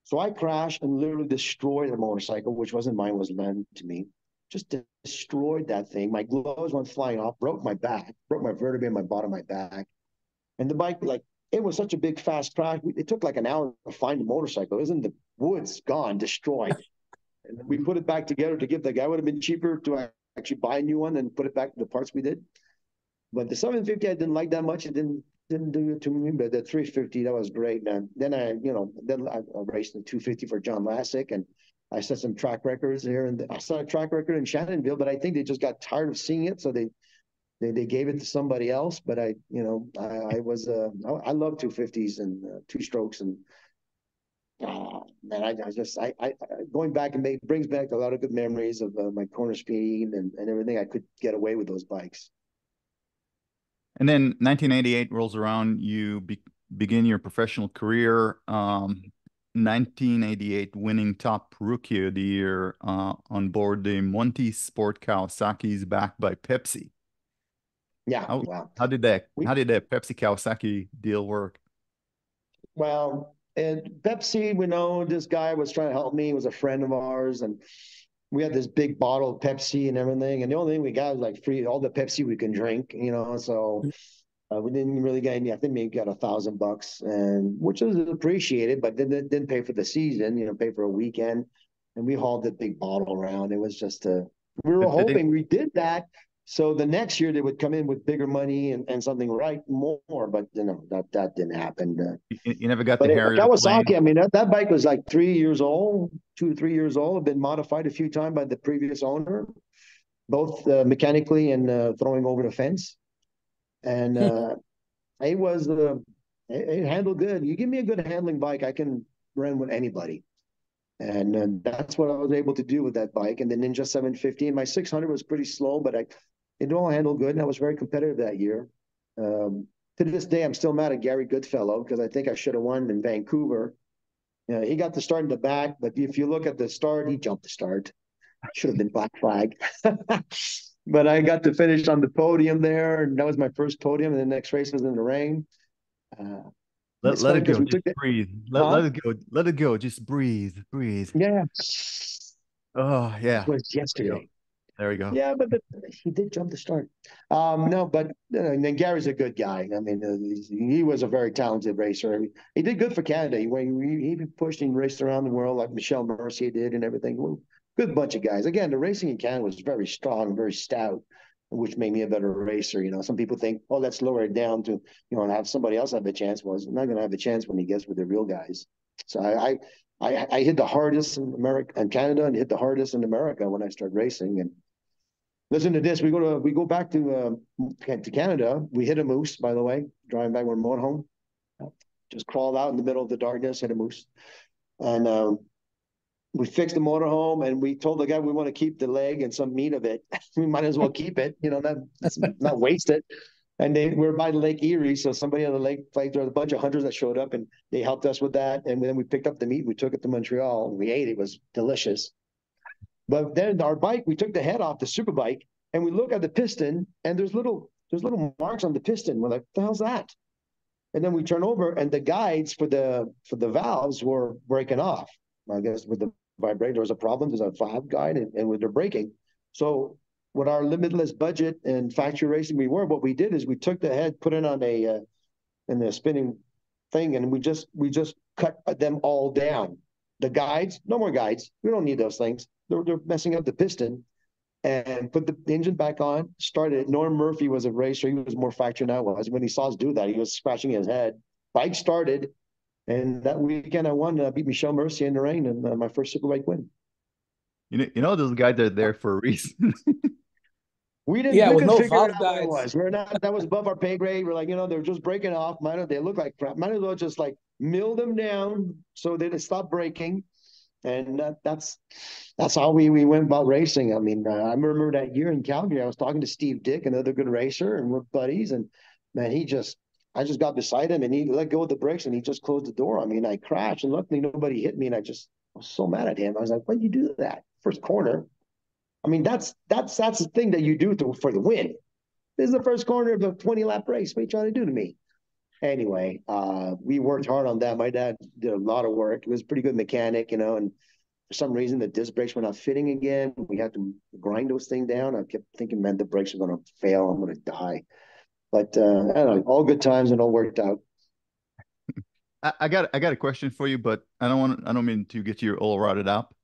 So I crashed and literally destroyed the motorcycle, which wasn't mine, was lent to me just destroyed that thing. My gloves went flying off, broke my back, broke my vertebrae in my bottom of my back. And the bike, like, it was such a big, fast crash. It took like an hour to find the motorcycle. In the woods, gone, destroyed. and we put it back together to give the guy would have been cheaper to actually buy a new one and put it back to the parts we did. But the 750, I didn't like that much. It didn't didn't do it to me. But the 350, that was great. man. then I, you know, then I raced the 250 for John Lasik and I set some track records here, and I saw a track record in Shannonville, but I think they just got tired of seeing it, so they they, they gave it to somebody else. But I, you know, I, I was uh, I, I love 250s and uh, two strokes, and uh, man, I, I just I, I going back and make, brings back a lot of good memories of uh, my corner speed and, and everything. I could get away with those bikes. And then 1988 rolls around. You be, begin your professional career. Um, 1988 winning top rookie of the year uh, on board the Monty Sport Kawasaki's backed by Pepsi. Yeah. How, wow. how did that we, how did that Pepsi Kawasaki deal work? Well, and Pepsi, we know this guy was trying to help me, he was a friend of ours, and we had this big bottle of Pepsi and everything. And the only thing we got was like free all the Pepsi we can drink, you know. So uh, we didn't really get any. I think we got a thousand bucks, and which was appreciated, but didn't didn't pay for the season. You know, pay for a weekend, and we hauled the big bottle around. It was just a. We were hoping we did that, so the next year they would come in with bigger money and, and something right more, but you know that that didn't happen. Uh, you, you, never got the Harrier. Kawasaki. I mean, that, that bike was like three years old, two to three years old. Had been modified a few times by the previous owner, both uh, mechanically and uh, throwing over the fence and uh, it was uh, it, it, handled good. You give me a good handling bike, I can run with anybody, and, and that's what I was able to do with that bike. And the Ninja 750, and my 600 was pretty slow, but I it all handled good, and I was very competitive that year. Um, to this day, I'm still mad at Gary Goodfellow because I think I should have won in Vancouver. You know, he got the start in the back, but if you look at the start, he jumped the start. Should have been black flag. but I got to finish on the podium there, and that was my first podium. And the next race was in the rain. Uh, let, let it go. Just breathe. Let, huh? let it go. Let it go. Just breathe. Breathe. Yeah. Oh yeah. It was yesterday. There we go. Yeah, but, but he did jump the start. Um, no, but uh, and then Gary's a good guy. I mean, uh, he was a very talented racer. He did good for Canada. He, he, he pushed and raced around the world like Michel Mercier did and everything good bunch of guys. Again, the racing in Canada was very strong, very stout, which made me a better racer. You know, some people think, oh, let's lower it down to, you know, and have somebody else have a chance. Well, not going to have a chance when he gets with the real guys. So I, I, I, hit the hardest in America and Canada, and hit the hardest in America when I started racing, and listen to this. We go to we go back to uh, to Canada. We hit a moose, by the way, driving back. when We're home. Just crawled out in the middle of the darkness, hit a moose, and um, we fixed the motorhome. And we told the guy we want to keep the leg and some meat of it. we might as well keep it. You know, that's not waste it. And they were by Lake Erie, so somebody on the lake, like there was a bunch of hunters that showed up, and they helped us with that. And then we picked up the meat, we took it to Montreal, and we ate it. It was delicious. But then our bike, we took the head off the super bike and we look at the piston and there's little there's little marks on the piston. We're like, the hell's that? And then we turn over and the guides for the for the valves were breaking off. I guess with the vibrator, there was a problem. There's a valve guide and, and with they're breaking. So with our limitless budget and factory racing we were, what we did is we took the head, put it on a uh, in the spinning thing, and we just we just cut them all down. The guides, no more guides. We don't need those things they're, they're messing up the piston and put the engine back on, started it. Norm Murphy was a racer. He was more factory than I was. When he saw us do that, he was scratching his head. Bike started. And that weekend I won, I uh, beat Michel Mercier in the rain and uh, my first Superbike win. You know, you know those guys are there for a reason. we didn't. Yeah, we with no figure out what it was. We're not. That was above our pay grade. We're like, you know, they're just breaking off. Might as they look like crap. Might as well just like mill them down so they stop breaking and that, that's that's how we we went about racing. I mean, uh, I remember that year in Calgary, I was talking to Steve Dick, another good racer, and we're buddies. And man, he just I just got beside him, and he let go of the brakes, and he just closed the door. on me and I crashed, and luckily nobody hit me, and I just I was so mad at him. I was like, "Why did you do that? First corner." I mean, that's that's that's the thing that you do to, for the win. This is the first corner of the 20 lap race. What are you trying to do to me? anyway, uh, we worked hard on that. My dad did a lot of work. He was a pretty good mechanic, you know, and for some reason the disc brakes were not fitting again. We had to grind those things down. I kept thinking, man, the brakes are going to fail. I'm going to die. But uh, I don't know, all good times and all worked out. I got I got a question for you, but I don't want I don't mean to get you all rotted up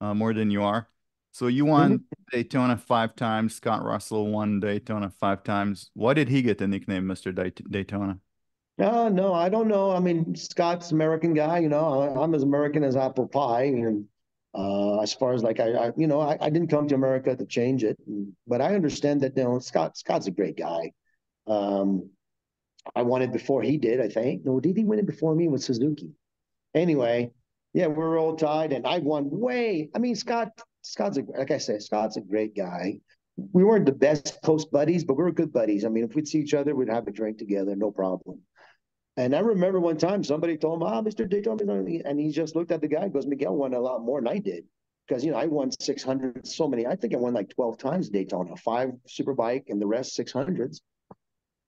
uh, more than you are. So you won mm-hmm. Daytona five times. Scott Russell won Daytona five times. Why did he get the nickname Mister Daytona? No, no, I don't know. I mean, Scott's American guy. You know, I'm as American as apple pie. And uh, as far as like I, I you know, I, I, didn't come to America to change it, but I understand that. You know, Scott Scott's a great guy. Um, I won it before he did. I think. No, did he win it before me with Suzuki? Anyway, yeah, we're all tied, and I won way. I mean, Scott. Scott's a, like I said, Scott's a great guy. We weren't the best close buddies, but we were good buddies. I mean, if we'd see each other, we'd have a drink together, no problem. And I remember one time somebody told him, "Ah, oh, Mr. Daytona," and he just looked at the guy. Goes, "Miguel won a lot more than I did." Because you know I won 600 so many. I think I won like 12 times Daytona, five Superbike, and the rest 600s.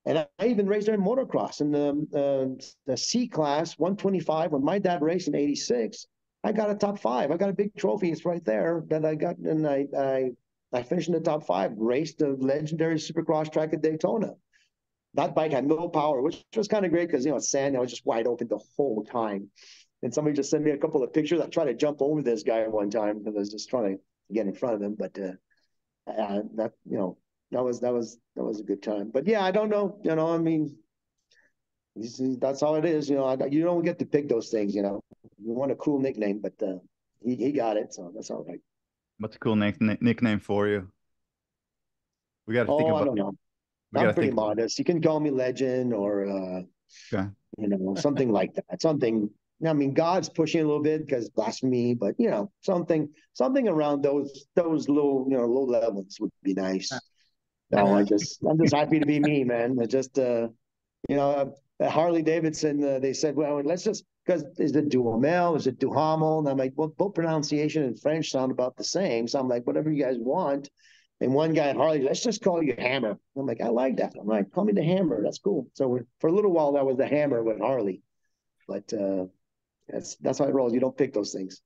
And I, even raced there in motocross in the uh, the C class 125 when my dad raced in '86. I got a top five. I got a big trophy. It's right there that I got, and I I I finished in the top five. Raced the legendary Supercross track at Daytona that bike had no power, which was kind of great because you know it's sand. I was just wide open the whole time. And somebody just sent me a couple of pictures. I tried to jump over this guy one time because I was just trying to get in front of him, but uh, uh, that you know that was that was that was a good time. But yeah, I don't know. You know, I mean, that's all it is. You know, I, you don't get to pick those things. You know, you want a cool nickname, but uh, he he got it, so that's all right. What's a cool nick- nickname for you? We got to oh, think about. I don't know. I'm pretty think... modest. You can call me legend or uh, okay. you know something like that. Something. I mean, God's pushing a little bit because blasphemy, but you know something something around those those low you know low levels would be nice. No, I just I'm just happy to be me, man. I just uh, you know uh, Harley Davidson. Uh, they said, well, let's just because is it Duhamel? Is it Duhamel? And I'm like, well, both pronunciation and French sound about the same. So I'm like, whatever you guys want. And one guy at Harley, let's just call you Hammer. I'm like, I like that. I'm like, call me the Hammer. That's cool. So for a little while, that was the Hammer with Harley. But uh, that's that's how it rolls. You don't pick those things.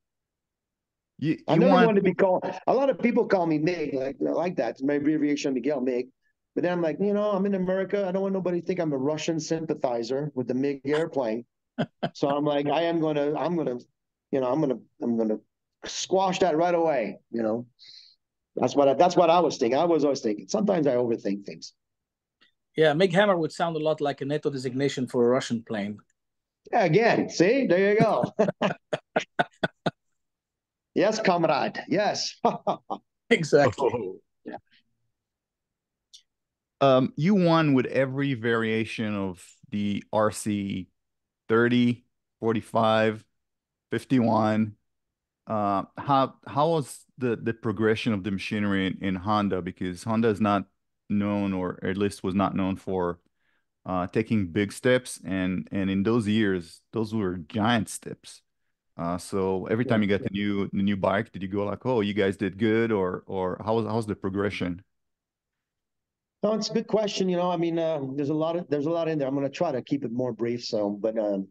You, you I never want... wanted to be called. A lot of people call me Mig, like like that. It's my abbreviation, Miguel Mig. But then I'm like, you know, I'm in America. I don't want nobody to think I'm a Russian sympathizer with the MiG airplane. so I'm like, I am gonna, I'm gonna, you know, I'm gonna, I'm gonna squash that right away. You know. That's what I, that's what I was thinking. I was always thinking. Sometimes I overthink things. Yeah, MiG Hammer would sound a lot like a NATO designation for a Russian plane. Yeah, again, see, there you go. yes, comrade. Yes. exactly. Oh. Yeah. Um, you won with every variation of the RC 30, 45, 51. Uh, how how was the the progression of the machinery in, in Honda? Because Honda is not known, or at least was not known for uh, taking big steps, and and in those years, those were giant steps. Uh, so every time you get the new the new bike, did you go like, oh, you guys did good, or or how was how's the progression? No, it's a good question. You know, I mean, uh, there's a lot of there's a lot in there. I'm going to try to keep it more brief. So, but um,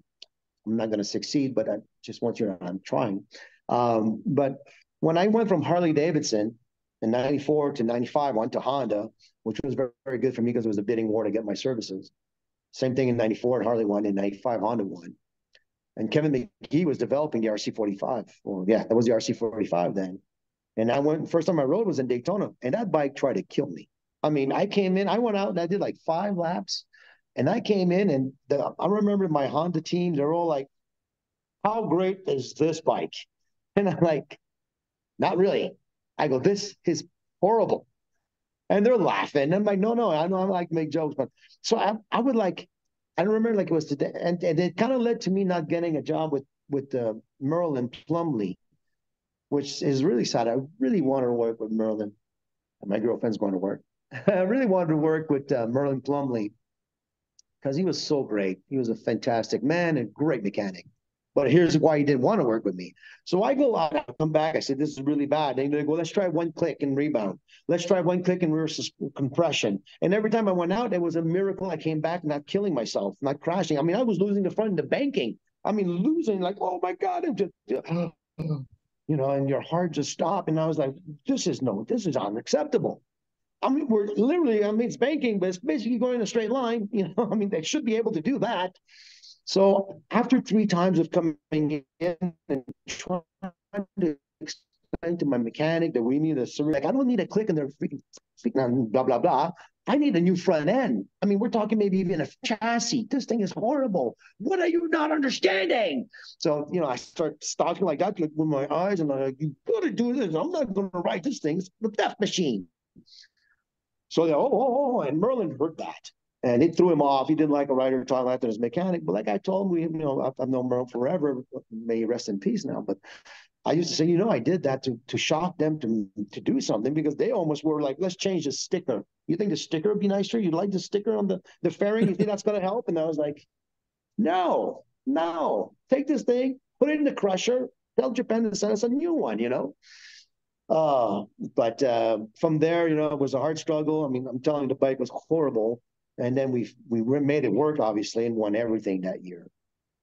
I'm not going to succeed. But I just want you to know I'm trying. Um, but when I went from Harley Davidson in '94 to '95, went to Honda, which was very, very good for me because it was a bidding war to get my services. Same thing in '94, at Harley won. In '95, Honda won. And Kevin Magee was developing the RC45. Well, yeah, that was the RC45 then. And I went first time I rode was in Daytona, and that bike tried to kill me. I mean, I came in, I went out and I did like five laps, and I came in and the, I remember my Honda team, they're all like, "How great is this bike?" And I'm like, "Not really." I go, "This is horrible," and they're laughing. I'm like, "No, no, I know I like make jokes, but so I, I would like, I remember like it was today, and, and it kind of led to me not getting a job with with uh, Merlyn Plumlee, which is really sad. I really want to work with Merlyn. My girlfriend's going to work. I really wanted to work with uh, Merlyn Plumlee because he was so great. He was a fantastic man and great mechanic. But here's why he didn't want to work with me. So I go out, I come back. I said, "This is really bad." And they go, "Let's try one click and rebound. Let's try one click and reverse compression." And every time I went out, it was a miracle. I came back not killing myself, not crashing. I mean, I was losing the front, the banking. I mean, losing like, "Oh my god!" I'm just, you know, and your heart just stopped. And I was like, "This is no, this is unacceptable." I mean, we're literally, I mean, it's banking, but it's basically going in a straight line. You know, I mean, they should be able to do that. So after three times of coming in and trying to explain to my mechanic that we need a service, like I don't need a click and they're freaking, freaking blah blah blah. I need a new front end. I mean, we're talking maybe even a chassis. This thing is horrible. What are you not understanding? So, you know, I start stalking like that with my eyes and I'm like, you gotta do this. I'm not gonna write this thing. It's the death machine. So they, oh, oh, oh, and Merlyn heard that. And it threw him off. He didn't like a rider talking after his mechanic. But like I told him, we, you know, I've, I've known Merlyn forever. May he rest in peace now. But I used to say, you know, I did that to to shock them to to do something because they almost were like, let's change the sticker. You think the sticker would be nicer? You'd like the sticker on the the fairing? You think that's going to help? And I was like, no, no. Take this thing, put it in the crusher, tell Japan to send us a new one. You know. Uh, but uh, from there, you know, it was a hard struggle. I mean, I'm telling you, the bike was horrible. And then we we made it work, obviously, and won everything that year.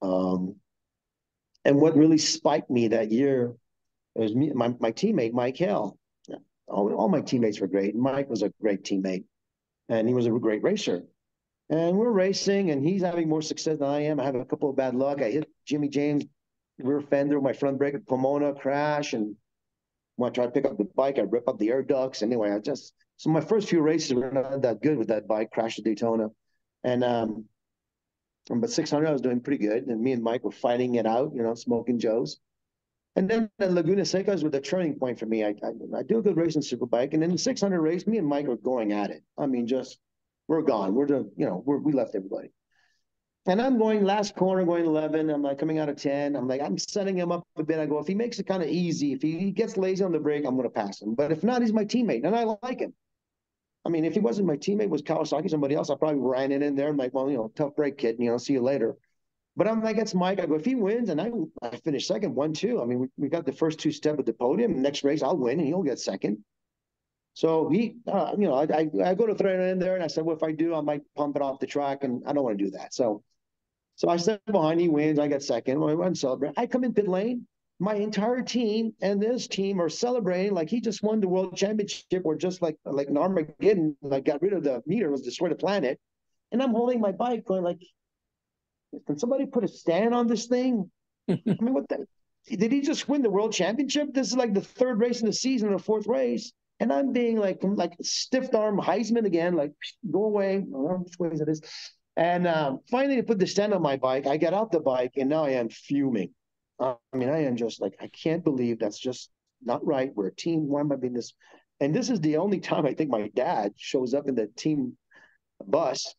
Um, and what really spiked me that year was me, my, my teammate, Mike Hill. All, all my teammates were great. Mike was a great teammate, and he was a great racer. And we're racing, and he's having more success than I am. I have a couple of bad luck. I hit Jimmy James rear fender, my front brake at Pomona, crash, and when I try to pick up the bike, I rip up the air ducts. Anyway, I just so my first few races were not that good with that bike. Crashed at Daytona, and um, but 600 I was doing pretty good, and me and Mike were fighting it out, you know, smoking Joes. And then the Laguna Seca was the turning point for me. I, I, I do a good race in superbike, and in the 600 race, me and Mike were going at it. I mean, just we're gone. We're the you know we're, we left everybody. And I'm going last corner, going 11. I'm like coming out of 10. I'm like, I'm setting him up a bit. I go, if he makes it kind of easy, if he, gets lazy on the brake, I'm going to pass him. But if not, he's my teammate and I like him. I mean, if he wasn't my teammate, was Kawasaki, somebody else, I probably ran it in there. I'm like, well, you know, tough break, kid. You know, see you later. But I'm like, it's Mike. I go, if he wins and I, I finish second, one, two. I mean, we, we got the first two step at the podium. Next race, I'll win and he'll get second. So he, uh, you know, I, I, I go to throw it in there and I said, well, if I do, I might pump it off the track and I don't want to do that. So so I step behind, he wins, I get second. I run celebrate. I come in pit lane. My entire team and this team are celebrating like he just won the world championship, or just like like an Armageddon, like got rid of the meter, was destroyed the planet. And I'm holding my bike, going like, can somebody put a stand on this thing? I mean, what the did he just win the world championship? This is like the third race in the season, or fourth race. And I'm being like, like stiff arm Heisman again, like go away. I don't know which way it is. And um, finally, to put the stand on my bike, I get out the bike, and now I am fuming. I mean, I am just like, I can't believe that's just not right. We're a team. Why am I being this? And this is the only time I think my dad shows up in the team bus.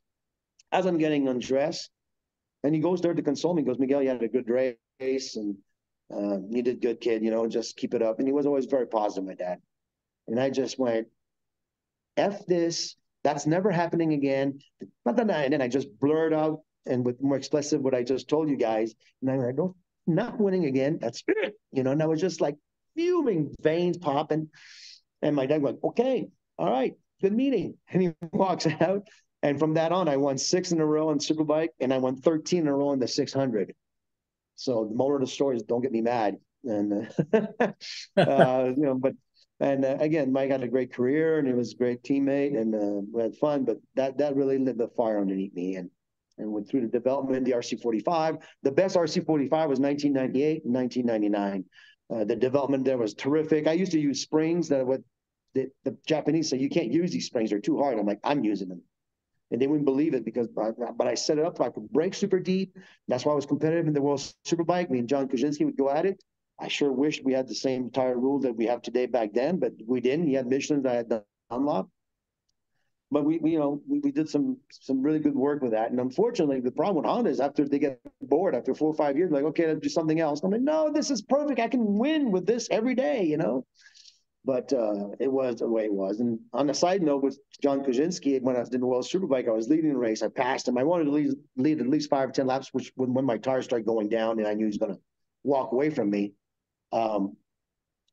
As I'm getting undressed, and he goes there to console me. He goes, Miguel, you had a good race, and uh, you did good, kid. You know, just keep it up. And he was always very positive, my dad. And I just went, "F this. That's never happening again." And then I just blurred out and with more explicit what I just told you guys. And I went, "No, not winning again. That's it." You know, and I was just like fuming, veins popping. And my dad went, "Okay, all right, good meeting." And he walks out. And from that on, I won six in a row in Superbike, and I won 13 in a row in the 600. So the moral of the story is don't get me mad. And, uh, uh, you know, but, and uh, again, Mike had a great career and he was a great teammate and uh, we had fun, but that, that really lit the fire underneath me. And, and went through the development, of the RC45. The best RC45 was 1998 and 1999. Uh, the development there was terrific. I used to use springs that would, the, the Japanese say, you can't use these springs, they're too hard. I'm like, I'm using them and they wouldn't believe it because but I set it up so I could brake super deep. That's why I was competitive in the World Superbike. Me and John Kocinski would go at it. I sure wished we had the same tire rule that we have today back then, but we didn't. He had Michelin, I had Dunlop. But we, we, you know, we, we did some some really good work with that. And unfortunately, the problem with Honda is after they get bored after four or five years, like, okay, let's do something else. I'm like, no, this is perfect. I can win with this every day, you know but uh, it was the way it was. And on the side note, with John Kocinski, when I was in the World Superbike, I was leading the race. I passed him. I wanted to lead, lead at least five or ten laps, which when, when my tires started going down, and I knew he was going to walk away from me. Um,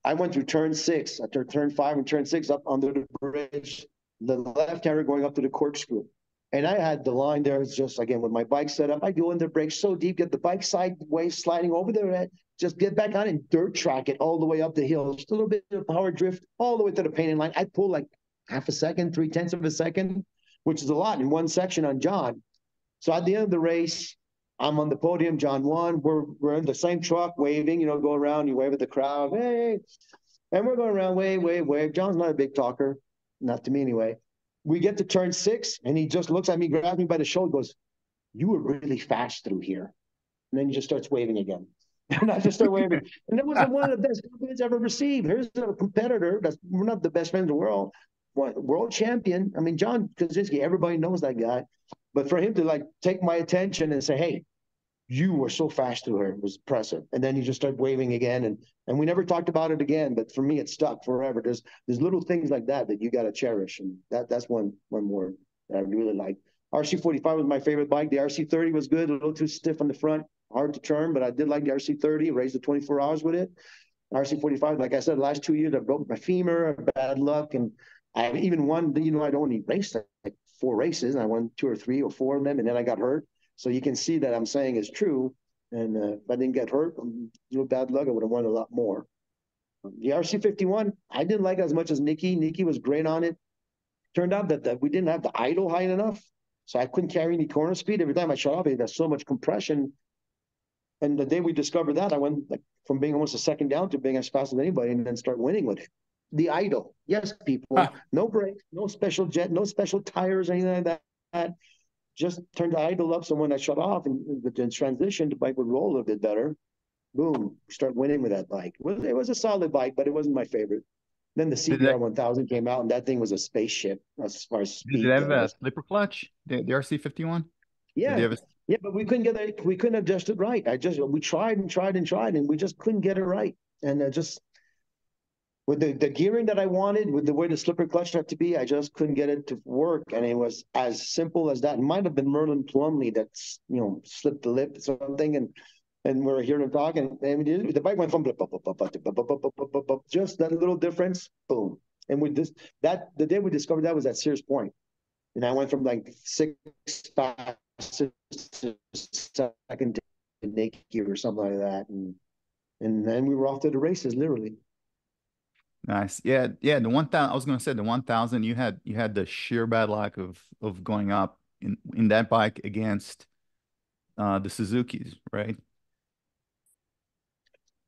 I went through turn six, after turn five and turn six, up under the bridge, the left hander going up to the corkscrew. And I had the line there. It's just again with my bike set up. I go in the brakes so deep, get the bike sideways sliding over there, just get back on and dirt track it all the way up the hill. Just a little bit of power drift all the way to the painting line. I pull like half a second, three tenths of a second, which is a lot in one section on John. So at the end of the race, I'm on the podium. John won. We're we're in the same truck, waving. You know, go around. You wave at the crowd. Hey, and we're going around, wave, wave, wave. John's not a big talker, not to me anyway we get to turn six, and he just looks at me, grabs me by the shoulder, goes, "You were really fast through here," and then he just starts waving again. and I just start waving, and that was one of the best compliments I've ever received. Here's a competitor that's we're not the best friends in the world, world champion. I mean, John Kocinski, everybody knows that guy, but for him to like take my attention and say, "Hey, you were so fast through her. It was impressive. And then he just started waving again. And and we never talked about it again. But for me, it stuck forever. There's there's little things like that that you got to cherish. And that that's one one more that I really like. RC45 was my favorite bike. The RC30 was good, a little too stiff on the front, hard to turn, but I did like the RC30, raised the 24 hours with it. RC45, like I said, last two years I broke my femur, bad luck, and I even won, you know, I'd only raced like four races, and I won two or three or four of them, and then I got hurt. So you can see that I'm saying is true. And uh, if I didn't get hurt, a little bad luck, I would have won a lot more. The RC51, I didn't like as much as Nicky. Nicky was great on it. Turned out that, that we didn't have the idle height enough. So I couldn't carry any corner speed. Every time I shut off, it had so much compression. And the day we discovered that, I went like from being almost a second down to being as fast as anybody and then start winning with it. The idle. Yes, people. Huh. No brakes, no special jet, no special tires, anything like that just turned the idle up. So when I shut off and the transition, the bike would roll a little bit better. Boom, start winning with that bike. It was, it was a solid bike, but it wasn't my favorite. Then the CBR 1000 came out, and that thing was a spaceship as far as speed. Did it have a slipper clutch? The, the RC51? Yeah. A... Yeah, but we couldn't get it. We couldn't adjust it right. I just we tried and tried and tried, and we just couldn't get it right. And uh, just with the, the gearing that I wanted, with the way the slipper clutch had to be, I just couldn't get it to work. And it was as simple as that. It might have been Merlyn Plumlee that's, you know, slipped the lip or something. And and we're hearing him talk, And the bike went from just that little difference, boom. And with this, that the day we discovered that was at Sears Point. And I went from like six fast to second to naked or something like that. And and then we were off to the races, literally. Nice. Yeah, yeah. The one thousand I was gonna say the one thousand you had you had the sheer bad luck of of going up in in that bike against uh the Suzuki's, right?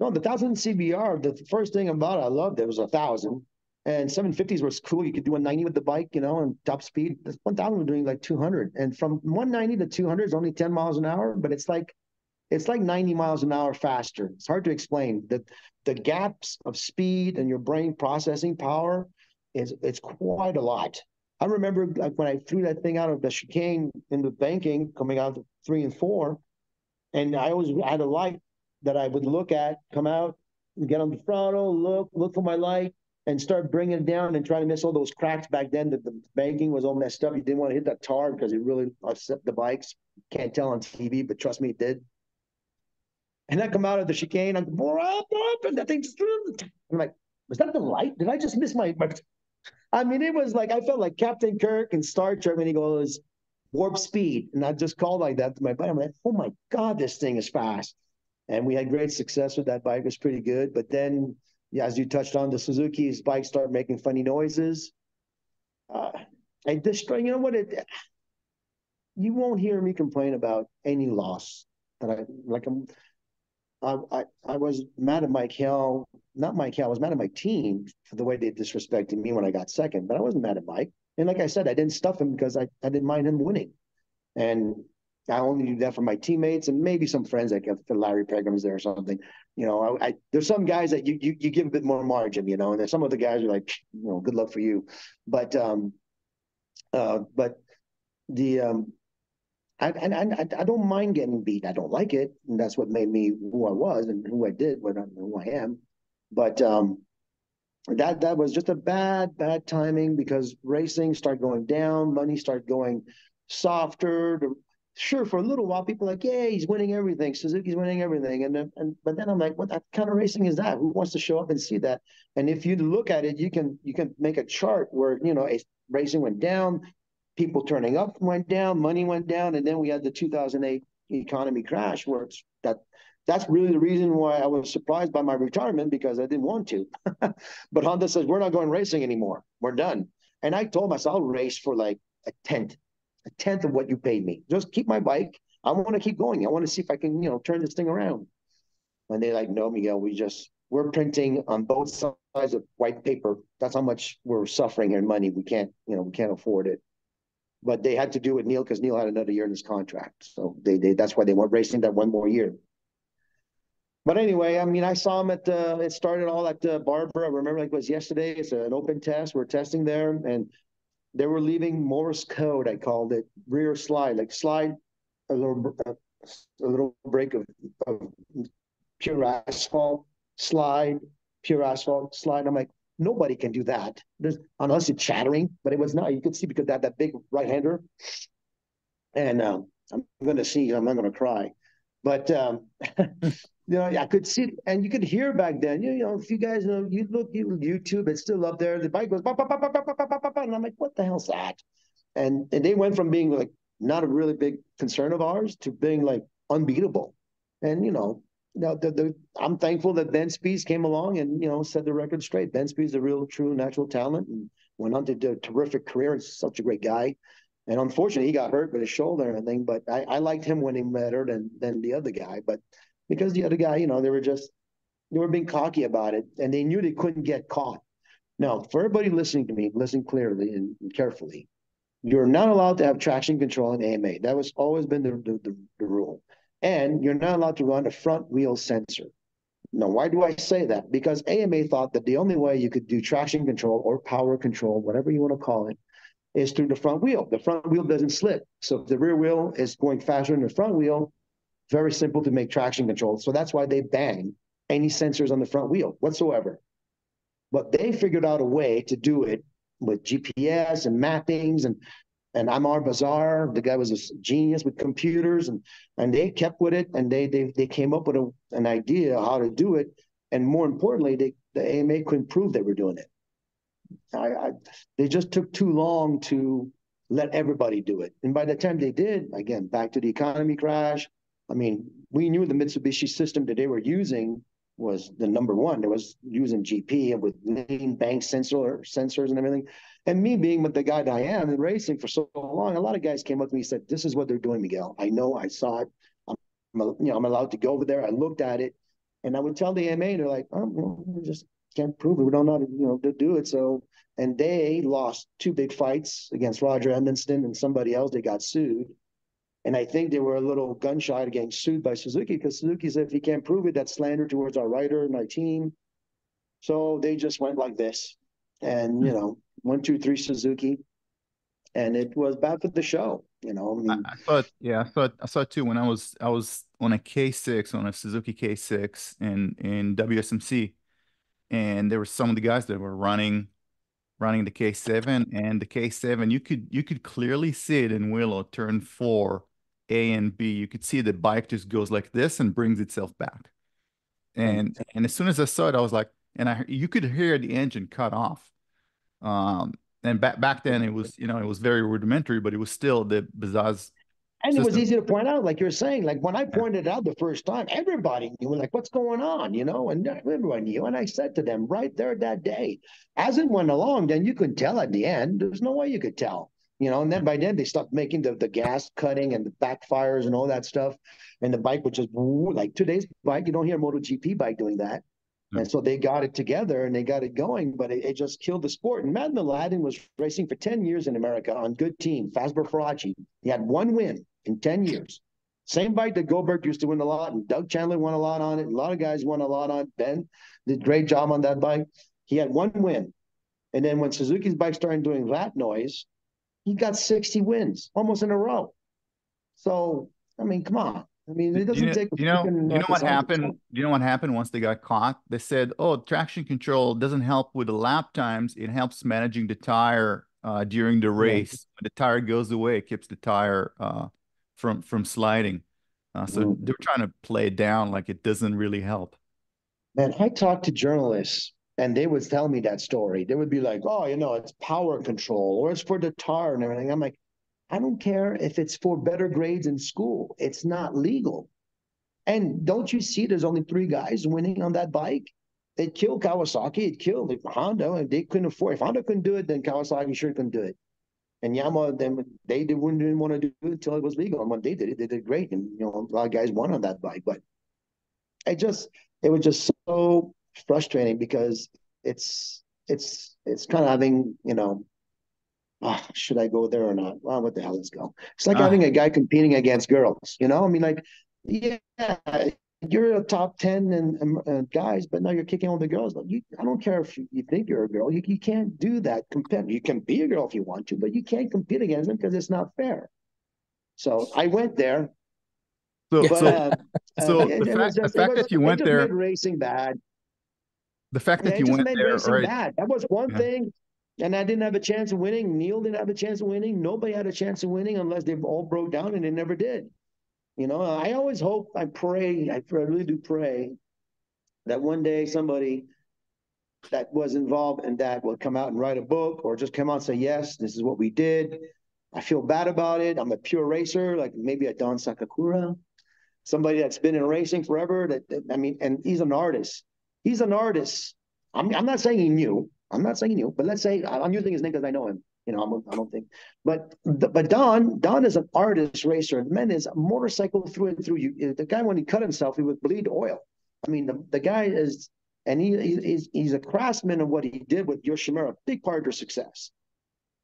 No, the thousand CBR, the first thing about it, I loved it was a thousand. And 750s was cool. You could do a 90 with the bike, you know, and top speed. This 1000 was doing like 200. And from 190 to 200 is only 10 miles an hour, but it's like it's like 90 miles an hour faster. It's hard to explain. The the gaps of speed and your brain processing power is it's quite a lot. I remember like when I threw that thing out of the chicane in the banking, coming out of three and four, and I always had a light that I would look at, come out, get on the throttle, look, look for my light, and start bringing it down and trying to miss all those cracks back then. That the banking was all messed up. You didn't want to hit that tar because it really upset the bikes. Can't tell on TV, but trust me, it did. And I come out of the chicane, I'm and that thing just. I'm like, was that the light? Did I just miss my, my? I mean, it was like I felt like Captain Kirk and Star Trek when he goes warp speed, and I just called like that to my bike. I'm like, oh my god, this thing is fast. And we had great success with that bike. It was pretty good. But then, yeah, as you touched on, the Suzuki's bike started making funny noises. Uh, and this, you know what? It, you won't hear me complain about any loss. That I like. I'm I, I, was mad at Mike Hill, not Mike Hill, I was mad at my team for the way they disrespected me when I got second, but I wasn't mad at Mike. And like I said, I didn't stuff him because I, I didn't mind him winning. And I only do that for my teammates and maybe some friends like if Larry Pegram's there or something. You know, I, I, there's some guys that you, you you give a bit more margin, you know, and there's some of the guys are like, you know, good luck for you. But um uh but the um I, and I, I don't mind getting beat. I don't like it, and that's what made me who I was and who I did, what I, who I am. But um, that that was just a bad bad timing because racing started going down, money started going softer. Sure, for a little while, people like, yeah, he's winning everything. Suzuki's winning everything, and and but then I'm like, what kind of racing is that? Who wants to show up and see that? And if you look at it, you can you can make a chart where you know a racing went down, people turning up went down, money went down, and then we had the 2008 economy crash, where it's that that's really the reason why I was surprised by my retirement because I didn't want to. but Honda says we're not going racing anymore. We're done. And I told myself I'll race for like a tenth, a tenth of what you paid me. Just keep my bike. I want to keep going. I want to see if I can, you know, turn this thing around. And they're like, no, Miguel, we just we're printing on both sides of white paper. That's how much we're suffering in money. We can't, you know, we can't afford it but they had to do it Neil because Neil had another year in his contract. So they, they that's why they weren't racing that one more year. But anyway, I mean, I saw him at uh, it started all at uh, Barber. I remember like it was yesterday. It's an open test. We're testing there, and they were leaving Morse code. I called it rear slide, like slide a little a little break of, of pure asphalt, slide, pure asphalt, slide. I'm like, Nobody can do that. There's unless it's chattering, but it was not. You could see because that that big right hander. And um, I'm going to see. I'm not going to cry, but um, you know, I could see and you could hear back then. You know, if you guys know, you look you YouTube, it's still up there. The bike goes, bah, bah, bah, and I'm like, what the hell's that? And and they went from being like not a really big concern of ours to being like unbeatable. And you know, now, the, the, I'm thankful that Ben Spies came along and you know set the record straight. Ben Spies is a real, true, natural talent, and went on to do a terrific career. And such a great guy. And unfortunately, he got hurt with his shoulder and everything. But I, I liked him winning better than than the other guy. But because the other guy, you know, they were just they were being cocky about it, and they knew they couldn't get caught. Now, for everybody listening to me, listen clearly and, and carefully. You're not allowed to have traction control in AMA. That was always been the, the, the, the rule. And you're not allowed to run a front wheel sensor. Now, why do I say that? Because AMA thought that the only way you could do traction control or power control, whatever you want to call it, is through the front wheel. The front wheel doesn't slip. So if the rear wheel is going faster than the front wheel, very simple to make traction control. So that's why they banned any sensors on the front wheel whatsoever. But they figured out a way to do it with GPS and mappings and and Amar Bazaar, the guy was a genius with computers, and and they kept with it, and they they they came up with a, an idea how to do it, and more importantly, they the AMA couldn't prove they were doing it. I, I, they just took too long to let everybody do it, and by the time they did, again back to the economy crash. I mean, we knew the Mitsubishi system that they were using was the number one. There was using GP with lean bank sensor sensors and everything. And me being with the guy that I am in racing for so long, a lot of guys came up to me and said, "This is what they're doing, Miguel. I know. I saw it. I'm, you know, I'm allowed to go over there. I looked at it, and I would tell the AMA, and they're like, "Oh, we just can't prove it. We don't know how to, you know, to do it." So, and they lost two big fights against Roger Edmondson and somebody else. They got sued. And I think they were a little gun shy to getting sued by Suzuki because Suzuki said if he can't prove it, that's slander towards our writer and my team. So they just went like this. And, you know, one, two, three Suzuki. and it was bad for the show. You know, I, mean, I, I thought, yeah, I thought, I saw it too when I was, I was on a K6 on a Suzuki K6 in in WSMC, and there were some of the guys that were running, running the K7 and the K7. You could you could clearly see it in Willow turn four, A and B. You could see the bike just goes like this and brings itself back, and and as soon as I saw it, I was like, and I you could hear the engine cut off. Um, and back back then it was you know it was very rudimentary, but it was still the Bzaz. And system. it was easy to point out, like you're saying. Like when I pointed out the first time, everybody knew, like, what's going on, you know, and everyone knew. And I said to them right there that day, as it went along, then you could tell at the end. There's no way you could tell, you know. And then by then they stopped making the, the gas cutting and the backfires and all that stuff, and the bike which is like today's bike. You don't hear a MotoGP bike doing that. And so they got it together and they got it going, but it, it just killed the sport. And Mat Mladin was racing for 10 years in America on good team, Fast by Ferracci. He had one win in 10 years. Same bike that Goldberg used to win a lot, and Doug Chandler won a lot on it. A lot of guys won a lot on it. Ben did great job on that bike. He had one win. And then when Suzuki's bike started doing that noise, he got 60 wins almost in a row. So, I mean, come on. I mean, it doesn't you know, take. You know, you know what happened. You know what happened once they got caught. They said, "Oh, traction control doesn't help with the lap times. It helps managing the tire uh, during the race. Yeah. When the tire goes away, it keeps the tire uh, from from sliding." Uh, so mm. they're trying to play it down like it doesn't really help. Man, I talked to journalists and they would tell me that story. They would be like, "Oh, you know, it's power control or it's for the tire and everything." I'm like, I don't care if it's for better grades in school. It's not legal. And don't you see there's only three guys winning on that bike? It killed Kawasaki. It killed Honda. And they couldn't afford. If Honda couldn't do it, then Kawasaki sure couldn't do it. And Yamaha, then they didn't, didn't want to do it until it was legal. And when they did it, they did great. And you know, a lot of guys won on that bike. But it just, it was just so frustrating because it's, it's, it's kind of having, you know, oh, should I go there or not? Well, what the hell, let's go. It's like uh, having a guy competing against girls, you know? I mean, like, yeah, you're a top 10 and, uh, guys, but now you're kicking all the girls. But you, I don't care if you, you think you're a girl, you, you can't do that. Compete. You can be a girl if you want to, but you can't compete against them because it's not fair. So I went there. So, but, so, uh, so the, fact, the fact was, that you went there, racing bad. The fact that you went there, right? Bad. That was one yeah. thing and I didn't have a chance of winning. Neil didn't have a chance of winning. Nobody had a chance of winning unless they all broke down, and they never did. You know, I always hope, I pray, I really do pray that one day somebody that was involved in that will come out and write a book or just come out and say, yes, this is what we did. I feel bad about it. I'm a pure racer, like maybe a Don Sakakura, somebody that's been in racing forever. That, that I mean, and he's an artist. He's an artist. I'm, I'm not saying he knew. I'm not saying you, but let's say I'm using his name because I know him. You know, I'm, I don't think, but but Don Don is an artist racer. Man is a motorcycle through and through. You eh, the guy when he cut himself, he would bleed oil. I mean, the, the guy is, and he he's he's a craftsman of what he did with Yoshimura, big part of success.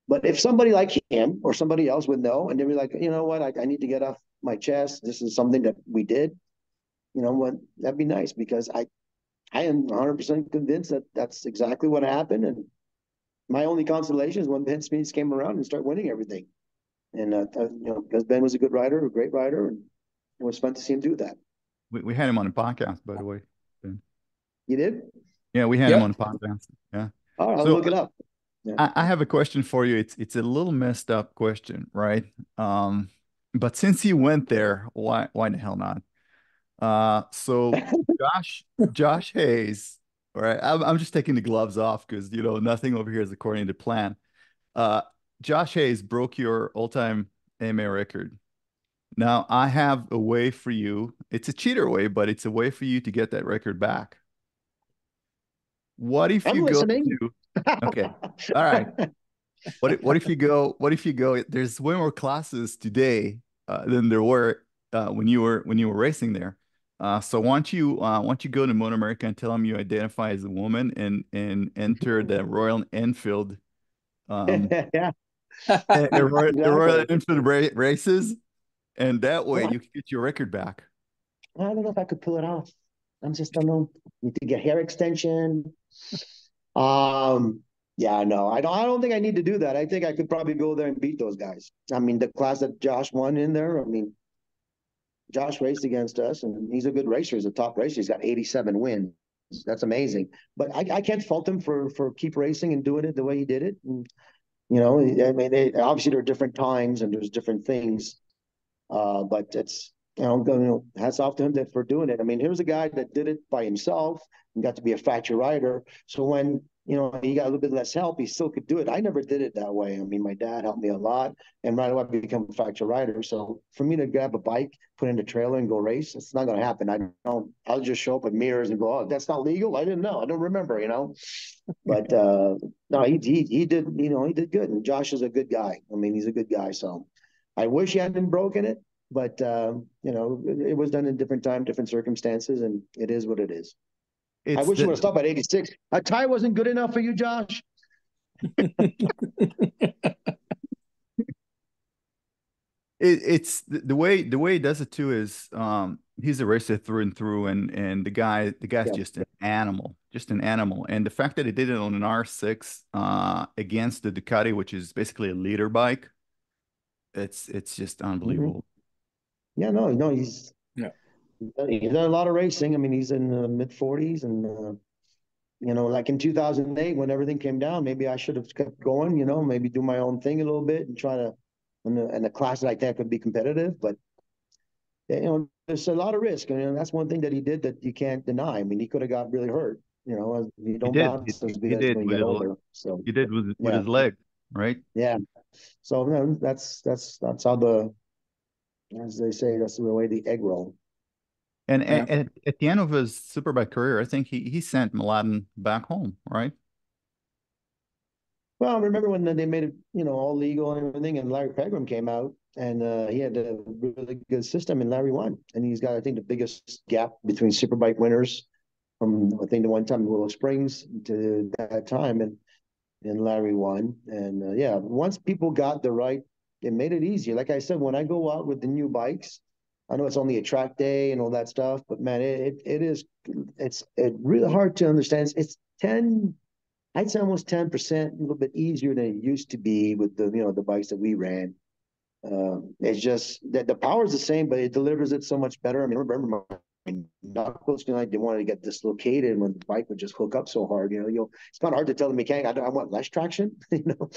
But if somebody like him or somebody else would know, and they'd be like, you know what, I, I need to get off my chest. This is something that we did. You know what? That'd be nice because I I am 100% convinced that that's exactly what happened. And my only consolation is when Ben Smith came around and started winning everything. And, uh, uh, you know, because Ben was a good rider, a great rider, and it was fun to see him do that. We, we had him on a podcast, by the way. Ben. You did? Yeah, we had yep. him on a podcast. Yeah. All right, I'll so, look it up. Yeah. I, I have a question for you. It's it's a little messed up question, right? Um, but since he went there, why why the hell not? Uh, so Josh, Josh Hayes, all right. I'm, I'm just taking the gloves off because you know nothing over here is according to plan. Uh, Josh Hayes broke your all-time AMA record. Now I have a way for you. It's a cheater way, but it's a way for you to get that record back. What if I'm you listening. go to? Okay, all right. What if, what if you go? What if you go? There's way more classes today uh, than there were uh, when you were when you were racing there. Uh, so why don't you uh, don't you go to MotoAmerica and tell them you identify as a woman and and enter the Royal Enfield, um, yeah, the, Royal, exactly. the Royal Enfield ra- races, and that way you can get your record back. I don't know if I could pull it off. I'm just don't know. Need to get hair extension. Um, Yeah, no, I don't. I don't think I need to do that. I think I could probably go there and beat those guys. I mean, the class that Josh won in there. I mean, Josh raced against us, and he's a good racer. He's a top racer. He's got 87 wins. That's amazing. But I, I can't fault him for for keep racing and doing it the way he did it. And, you know, I mean, they, obviously there are different times and there's different things. Uh, but it's you know, you know, hats off to him for doing it. I mean, here's a guy that did it by himself and got to be a factory rider. So when you know, he got a little bit less help, he still could do it. I never did it that way. I mean, my dad helped me a lot, and right away I became a factory rider. So for me to grab a bike, put in a trailer, and go race, it's not going to happen. I don't. I'll just show up with mirrors and go, "Oh, that's not legal." I didn't know. I don't remember. You know, but uh, no, he, he he did. You know, he did good. And Josh is a good guy. I mean, he's a good guy. So I wish he hadn't broken it, but uh, you know, it, it was done in different time, different circumstances, and it is what it is. It's I wish the, you would have stopped at 86. A tie wasn't good enough for you, Josh. it, it's the way the way he does it too is um, he's a racer through and through and and the guy the guy's yeah. just an animal just an animal and the fact that he did it on an r6 uh, against the ducati which is basically a liter bike it's it's just mm-hmm. unbelievable mm-hmm. yeah no no he's yeah he's done a lot of racing. I mean, he's in the mid 40s, and uh, you know, like in 2008 when everything came down, maybe I should have kept going. You know, maybe do my own thing a little bit and try to, And a, in a class like that could be competitive. But you know, there's a lot of risk, and that's one thing that he did that you can't deny. I mean, he could have got really hurt. You know, you don't he did. He, he did with, older, so he did with, with yeah. his leg, right? Yeah. So you know, that's that's that's how the, as they say, that's the way the egg roll. And yeah. at, at, the end of his superbike career, I think he, he sent Mladin back home, right? Well, I remember when they made it, you know, all legal and everything, and Larry Pegram came out, and uh, he had a really good system, and Larry won, and he's got, I think, the biggest gap between superbike winners from I think the one time in Willow Springs to that time, and and Larry won, and uh, yeah, once people got the right, it made it easier. Like I said, when I go out with the new bikes, I know it's only a track day and all that stuff, but man, it it is it's it really hard to understand. It's, ten, I'd say almost ten percent, a little bit easier than it used to be with the you know the bikes that we ran. Um, it's just that the power is the same, but it delivers it so much better. I mean, I remember my knuckles know, I didn't want to get dislocated when the bike would just hook up so hard. You know, you it's kind of hard to tell the mechanic I, I want less traction, you know,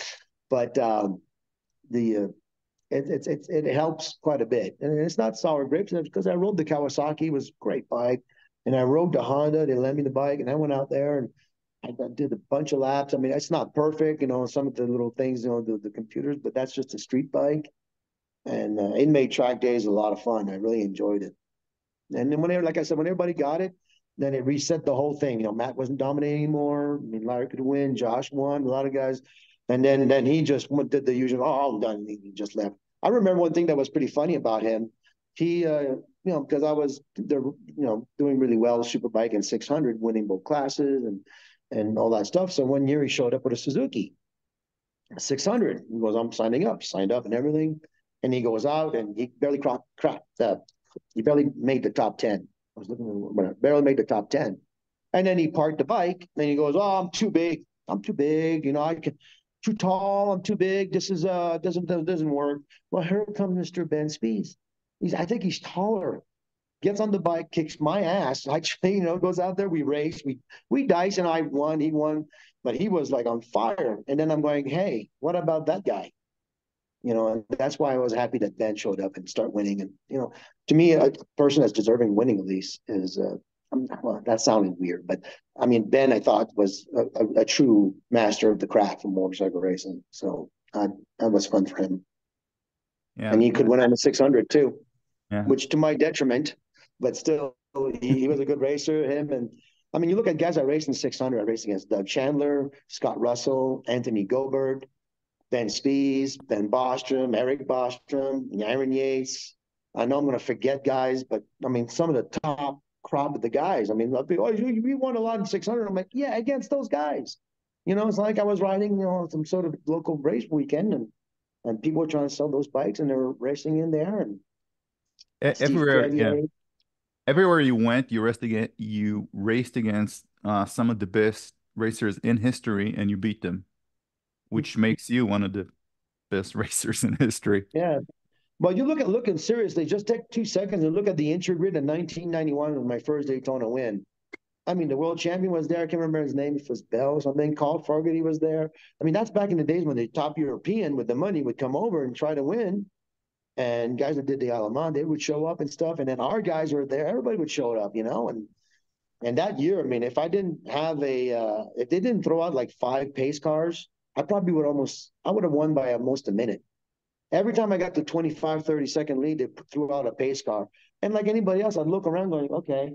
but um, the uh, it, it, it, it helps quite a bit. And it's not sour grapes because I rode the Kawasaki, was great bike. And I rode the Honda, they lent me the bike, and I went out there and I did a bunch of laps. I mean, it's not perfect, you know, some of the little things, you know, the, the computers, but that's just a street bike. And uh, it made track days a lot of fun. I really enjoyed it. And then whenever, like I said, when everybody got it, then it reset the whole thing. You know, Matt wasn't dominating anymore. I mean, Larry could win. Josh won. A lot of guys. And then then he just went, did the usual, oh, I'm done. He just left. I remember one thing that was pretty funny about him. He, uh, you know, because I was, you know, doing really well, superbike and 600, winning both classes and and all that stuff. So one year he showed up with a Suzuki 600. He goes, I'm signing up, signed up and everything. And he goes out and he barely cracked, cracked uh, he barely made the top 10. I was looking barely made the top 10. And then he parked the bike and he goes, Oh, I'm too big. I'm too big. You know, I can too tall, I'm too big. This is uh doesn't doesn't work. Well, here comes Mr. Ben Spies. He's I think he's taller. Gets on the bike, kicks my ass. Actually, you know, goes out there. We race. We we dice, and I won. He won, but he was like on fire. And then I'm going, hey, what about that guy? You know, and that's why I was happy that Ben showed up and start winning. And you know, to me, a person that's deserving winning at least is uh, well, that sounded weird, but I mean, Ben, I thought was a, a, a true master of the craft for motorcycle racing. So uh, that was fun for him. Yeah. And he could win on the 600 too, yeah. which to my detriment, but still, he, he was a good racer. Him and I mean, you look at guys I raced in 600. I raced against Doug Chandler, Scott Russell, Anthony Gobert, Ben Spies, Ben Bostrom, Eric Bostrom, Aaron Yates. I know I'm going to forget guys, but I mean, some of the top crop of the guys. I mean, be, oh, you, you won a lot in 600. I'm like, yeah, against those guys. You know, it's like I was riding, you know, some sort of local race weekend, and and people were trying to sell those bikes, and they were racing in there, and everywhere, yeah. Everywhere you went, you raced against you raced against uh, some of the best racers in history, and you beat them. which makes you one of the best racers in history. Yeah. Well, you look at looking seriously, just take two seconds and look at the entry grid in 1991 was my first Daytona win. I mean, the world champion was there. I can't remember his name. It was Bell something. Carl Fogarty was there. I mean, that's back in the days when the top European with the money would come over and try to win. And guys that did the Alemán, they would show up and stuff. And then our guys were there. Everybody would show up, you know. And and that year, I mean, if I didn't have a, uh, if they didn't throw out like five pace cars, I probably would almost, I would have won by almost a minute. Every time I got the 25, 30 second lead, they threw out a pace car. And like anybody else, I'd look around going, okay,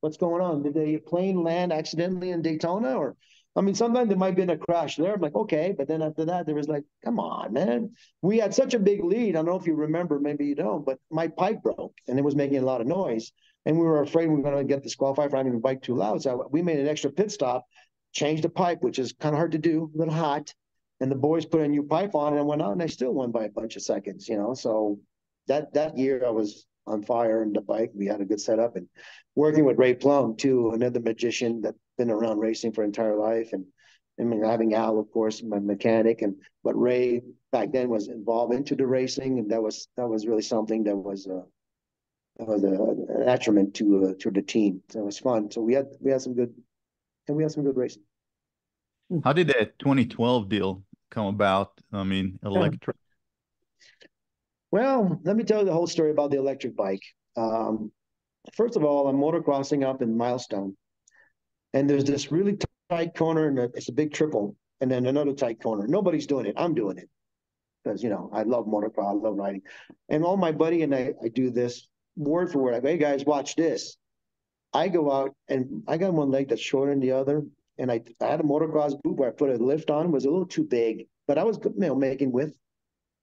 what's going on? Did the plane land accidentally in Daytona? Or, I mean, sometimes there might have been a crash there. I'm like, okay. But then after that, there was like, come on, man. We had such a big lead. I don't know if you remember, maybe you don't, but my pipe broke and it was making a lot of noise and we were afraid we were going to get disqualified for having the bike too loud. So we made an extra pit stop, changed the pipe, which is kind of hard to do, a little hot. And the boys put a new pipe on and went out, and I still won by a bunch of seconds, you know. So that that year I was on fire in the bike. We had a good setup and working with Ray Plumb too, another magician that's been around racing for entire life, and I mean having Al, of course, my mechanic, and but Ray back then was involved into the racing, and that was that was really something that was. Uh, was a, an detriment to uh, to the team. So it was fun. So we had we had some good and we had some good racing. How did that 2012 deal come about? I mean, electric. Well, let me tell you the whole story about the electric bike. Um, first of all, I'm motocrossing up in Milestone, and there's this really tight corner, and it's a big triple, and then another tight corner. Nobody's doing it. I'm doing it because you know I love motocross, I love riding, and all my buddy and I, I do this word for word. I go, hey guys, watch this. I go out and I got one leg that's shorter than the other. And I, I had a motocross boot where I put a lift on, was a little too big, but I was you know, making width.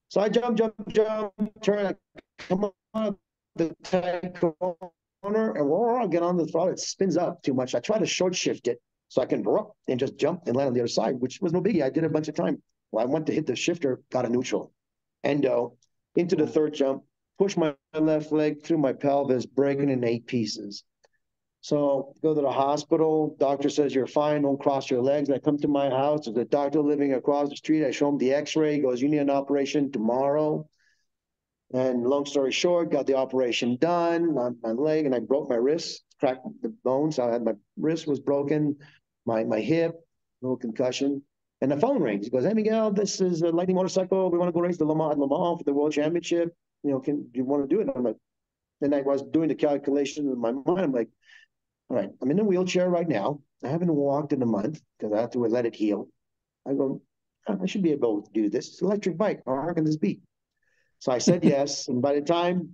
So I jump, jump, jump, turn, I come on the tight corner and whoa, I get on the throttle. It spins up too much. I try to short shift it so I can and just jump and land on the other side, which was no biggie. I did a bunch of times. Well, I went to hit the shifter, got a neutral. Endo into the hmm. third jump, push my left leg through my pelvis, breaking in eight pieces. So go to the hospital. Doctor says you're fine. Don't cross your legs. I come to my house. There's a doctor living across the street. I show him the X-ray. He goes, "You need an operation tomorrow." And long story short, got the operation done on my leg, and I broke my wrist, cracked the bones. I had my wrist was broken, my my hip, little concussion. And the phone rings. He goes, "Hey Miguel, this is a Lightning Motorcycle. We want to go race the Le Mans, Le Mans for the World Championship you know, can do you want to do it? And I'm like, then I was doing the calculation in my mind. I'm like, right, I'm in a wheelchair right now. I haven't walked in a month because I have to let it heal. I go, oh, I should be able to do this. It's an electric bike. How hard can this be? So I said yes. and by the time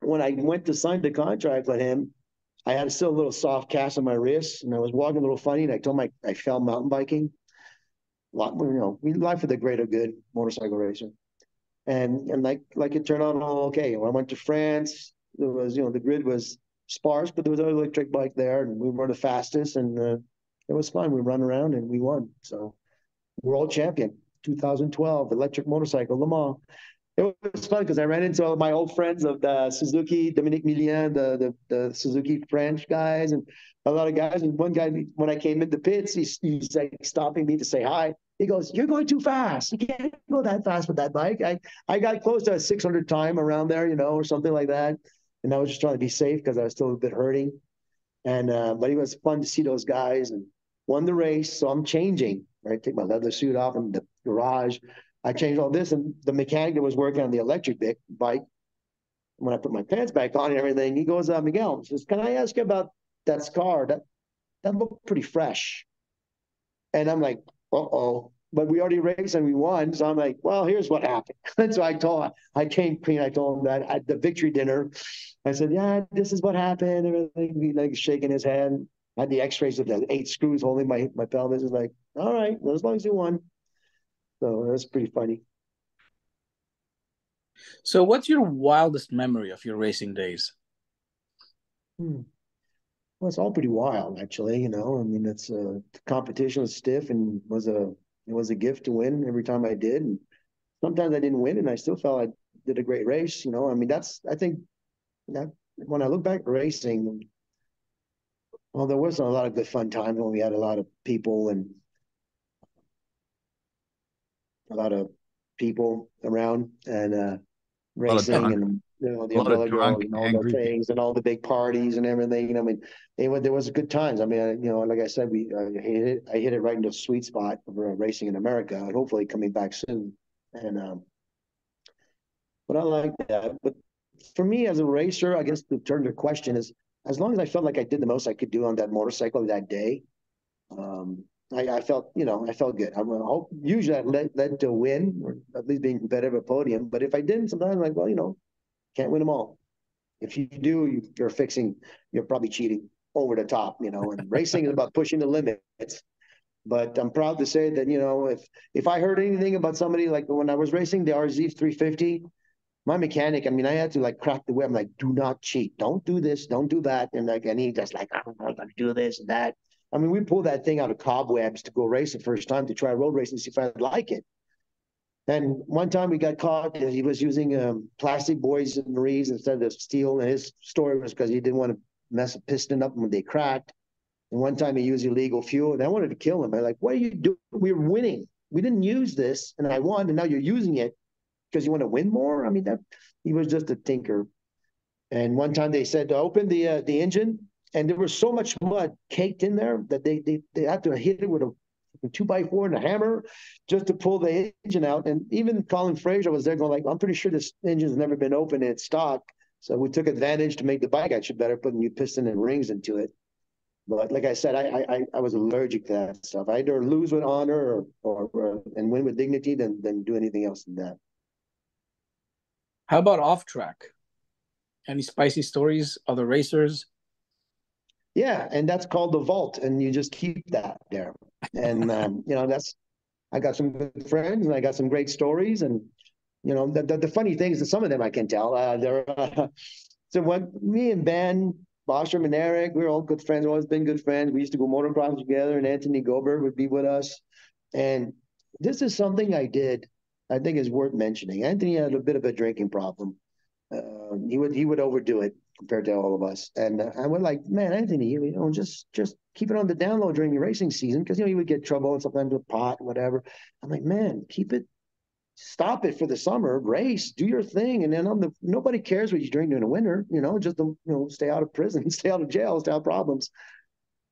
when I went to sign the contract with him, I had still a little soft cast on my wrist and I was walking a little funny. And I told my I, fell mountain biking. A lot, more, you know, we life for the greater good, motorcycle racer and and like like it turned out all okay. When I went to France, there was you know the grid was sparse, but there was an electric bike there, and we were the fastest, and uh, it was fun. We run around and we won. So world champion 2012 electric motorcycle Le Mans. It was fun because I ran into all my old friends of the Suzuki, Dominique Méliand, the, the the Suzuki French guys, and a lot of guys. And one guy, when I came into pits, he's, he's like stopping me to say hi. He goes, "You're going too fast. You can't go that fast with that bike." I I got close to a 600 time around there, you know, or something like that. And I was just trying to be safe because I was still a bit hurting. And uh, but it was fun to see those guys and won the race. So I'm changing. Right, take my leather suit off in the garage. I changed all this, and the mechanic that was working on the electric bike, when I put my pants back on and everything, he goes, uh, Miguel, says, "Can I ask you about that scar? That that looked pretty fresh." And I'm like, uh-oh. But we already raced and we won. So I'm like, well, here's what happened. and so I told I came clean. I told him that at the victory dinner. I said, yeah, this is what happened. Everything he like shaking his hand. I had the x-rays of the eight screws holding my, my pelvis. Is like, all right, well, as long as you won. So that's pretty funny. So what's your wildest memory of your racing days? Hmm. Well, it's all pretty wild, actually. You know, I mean, it's uh, the competition was stiff and was a it was a gift to win every time I did. And sometimes I didn't win, and I still felt I did a great race. You know, I mean, that's I think that when I look back racing, well, there wasn't a lot of good fun times when we had a lot of people and a lot of people around and uh, racing and you know the umbrella girl and all the things and all the big parties and everything. You know, I mean, it, there was good times. I mean, you know, like I said, we I hit it. I hit it right into the sweet spot of racing in America, and hopefully coming back soon. And um, but I like that. But for me as a racer, I guess the turn to question is as long as I felt like I did the most I could do on that motorcycle that day, um, I, I, felt, you know, I felt good. I hope usually I led, led to win or at least being competitive at a podium. But if I didn't, sometimes I'm like, well, you know, can't win them all. If you do, you're fixing, you're probably cheating over the top, you know, and racing is about pushing the limits. But I'm proud to say that, you know, if if I heard anything about somebody like when I was racing the RZ 350, my mechanic, I mean, I had to like crack the whip. I'm like, do not cheat. Don't do this. Don't do that. And like, and he just like, I'm gonna do this and that. I mean, we pulled that thing out of cobwebs to go race the first time to try road racing, see if I'd like it. And one time we got caught. He was using um, plastic boys and marines instead of steel. And his story was because he didn't want to mess a piston up when they cracked. And one time he used illegal fuel, and I wanted to kill him. I'm like, "What are you doing? We're winning. We didn't use this, and I won, and now you're using it because you want to win more. I mean, that he was just a tinker. And one time they said to open the uh, the engine, and there was so much mud caked in there that they they, they had to hit it with a, a two by four and a hammer just to pull the engine out. And even Colin Fraser was there going like, I'm pretty sure this engine's never been opened in stock. So we took advantage to make the bike actually better, putting new piston and rings into it. But like I said, I I, I was allergic to that stuff. I either lose with honor or, or, or and win with dignity than than do anything else than that. How about off track? Any spicy stories? Other racers? Yeah, and that's called the vault, and you just keep that there. And um, you know, that's I got some good friends, and I got some great stories, and you know, the the, the funny things that some of them I can tell. Uh, they're uh, so when me and Ben Bostrom and Eric, we are all good friends. Always been good friends. We used to go motocross together, and Anthony Gobert would be with us. And this is something I did I think is worth mentioning. Anthony had a bit of a drinking problem. Uh, he would he would overdo it compared to all of us, and uh, I would like, man, Anthony, you know, just just keep it on the down low during your racing season because you know he would get trouble and sometimes with pot, and whatever. I'm like, man, keep it, stop it for the summer, race, do your thing, and then on the nobody cares what you drink during the winter, you know, just you know, stay out of prison, stay out of jail, stay out of problems.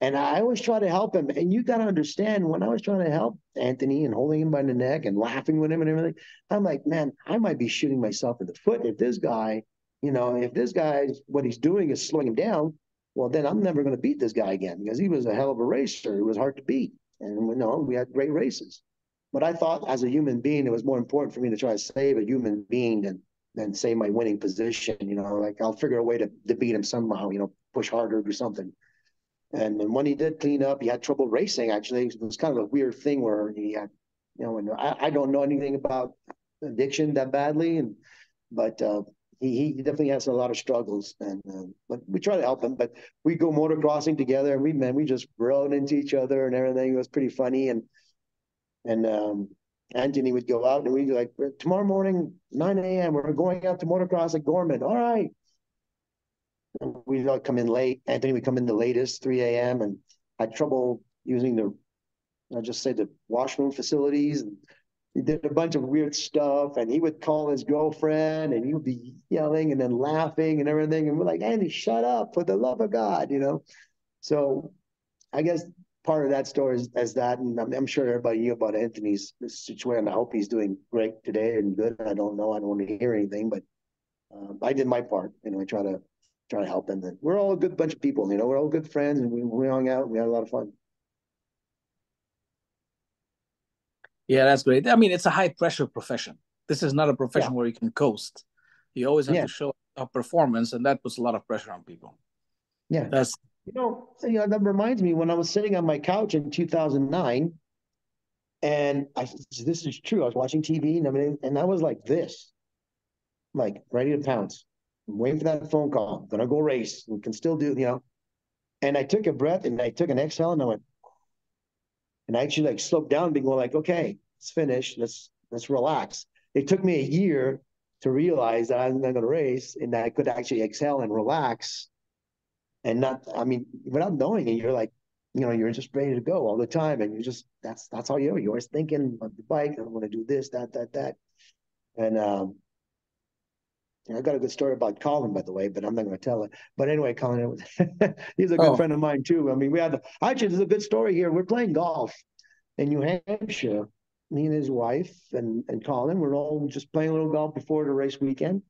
And I always try to help him. And you got to understand when I was trying to help Anthony and holding him by the neck and laughing with him and everything, I'm like, man, I might be shooting myself in the foot if this guy, you know, if this guy, what he's doing is slowing him down, well, then I'm never going to beat this guy again because he was a hell of a racer. He was hard to beat. And you know, we had great races. But I thought as a human being, it was more important for me to try to save a human being than than save my winning position. You know, like I'll figure a way to, to beat him somehow, you know, push harder, do something. And, and when he did clean up, he had trouble racing. Actually, it was kind of a weird thing where he had, you know, and I, I don't know anything about addiction that badly, and but uh, he, he definitely has a lot of struggles. And uh, but we try to help him. But we go motocrossing together, and we man, we just rode into each other and everything. It was pretty funny. And and um, Anthony would go out, and we'd be like, tomorrow morning, 9 a.m., we're going out to motocross at Gorman. All right We'd like come in late. Anthony would come in the latest, 3 a.m. and had trouble using the, I just say the washroom facilities. He did a bunch of weird stuff, and he would call his girlfriend, and he would be yelling and then laughing and everything. And we're like, Andy, shut up for the love of God, you know. So, I guess part of that story is as that, and I'm, I'm, sure everybody knew about Anthony's situation. I hope he's doing great today and good. I don't know. I don't want to hear anything, but um, I did my part. You know, I try to try to help him And we're all a good bunch of people, you know, we're all good friends and we, we hung out and we had a lot of fun. Yeah, that's great. I mean, it's a high pressure profession. This is not a profession yeah. where you can coast. You always have yeah. to show a performance, and that puts a lot of pressure on people. Yeah, that's you know, you know that reminds me when I was sitting on my couch in 2009, and I this is true. I was watching TV and everything, and I was like this, like ready to pounce. I'm waiting for that phone call. I'm gonna go race and can still do, you know. And I took a breath and I took an exhale and I went, and I actually like slowed down, being like, okay, it's finished. Let's let's relax. It took me a year to realize that I'm not gonna race and that I could actually exhale and relax and not I mean, without knowing it, you're like you know, you're just ready to go all the time. And you just, that's, that's how you are. You're always thinking of the bike. I want to do this, that, that, that. And, um, I got a good story about Colin, by the way, but I'm not going to tell it. But anyway, Colin, he's a good oh. friend of mine too. I mean, we had actually there's a good story here. We're playing golf in New Hampshire. Me and his wife and and Colin, we're all just playing a little golf before the race weekend,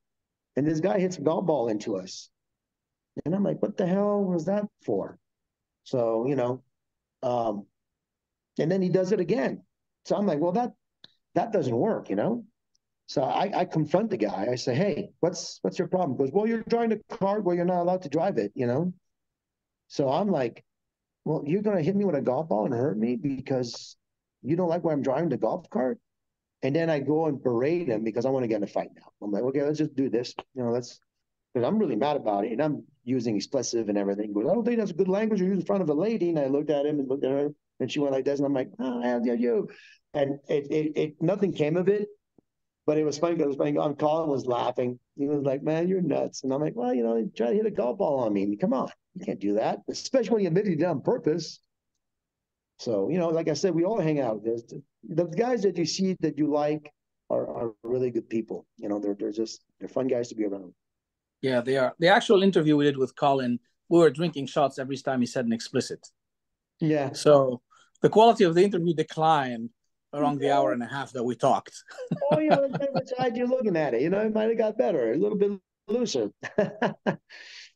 and this guy hits a golf ball into us, and I'm like, "What the hell was that for?" So you know, um, and then he does it again. So I'm like, "Well, that that doesn't work," you know. So I, I confront the guy. I say, "Hey, what's what's your problem?" He goes, "Well, you're driving a car where you're not allowed to drive it." You know. So I'm like, "Well, you're gonna hit me with a golf ball and hurt me because you don't like where I'm driving the golf cart?" And then I go and berate him because I want to get in a fight now. I'm like, "Okay, let's just do this. You know, let's." Because I'm really mad about it, and I'm using explosive and everything. Goes, "I don't think that's a good language to use in front of a lady." And I looked at him and looked at her, and she went like this, and I'm like, "Oh, yeah, you." And it, it, it, nothing came of it but it was funny because when Colin was laughing, he was like, "Man, you're nuts." And I'm like, "Well, you know, try to hit a golf ball on me. Come on, you can't do that, especially when you admit you did on purpose." So, you know, like I said, we all hang out. There's the, the guys that you see that you like are, are really good people. You know, they're they're just they're fun guys to be around. Yeah, they are. The actual interview we did with Colin, we were drinking shots every time he said an explicit. Yeah. So the quality of the interview declined around the hour and a half that we talked. oh, yeah, which side you're looking at it. You know, it might have got better, a little bit looser.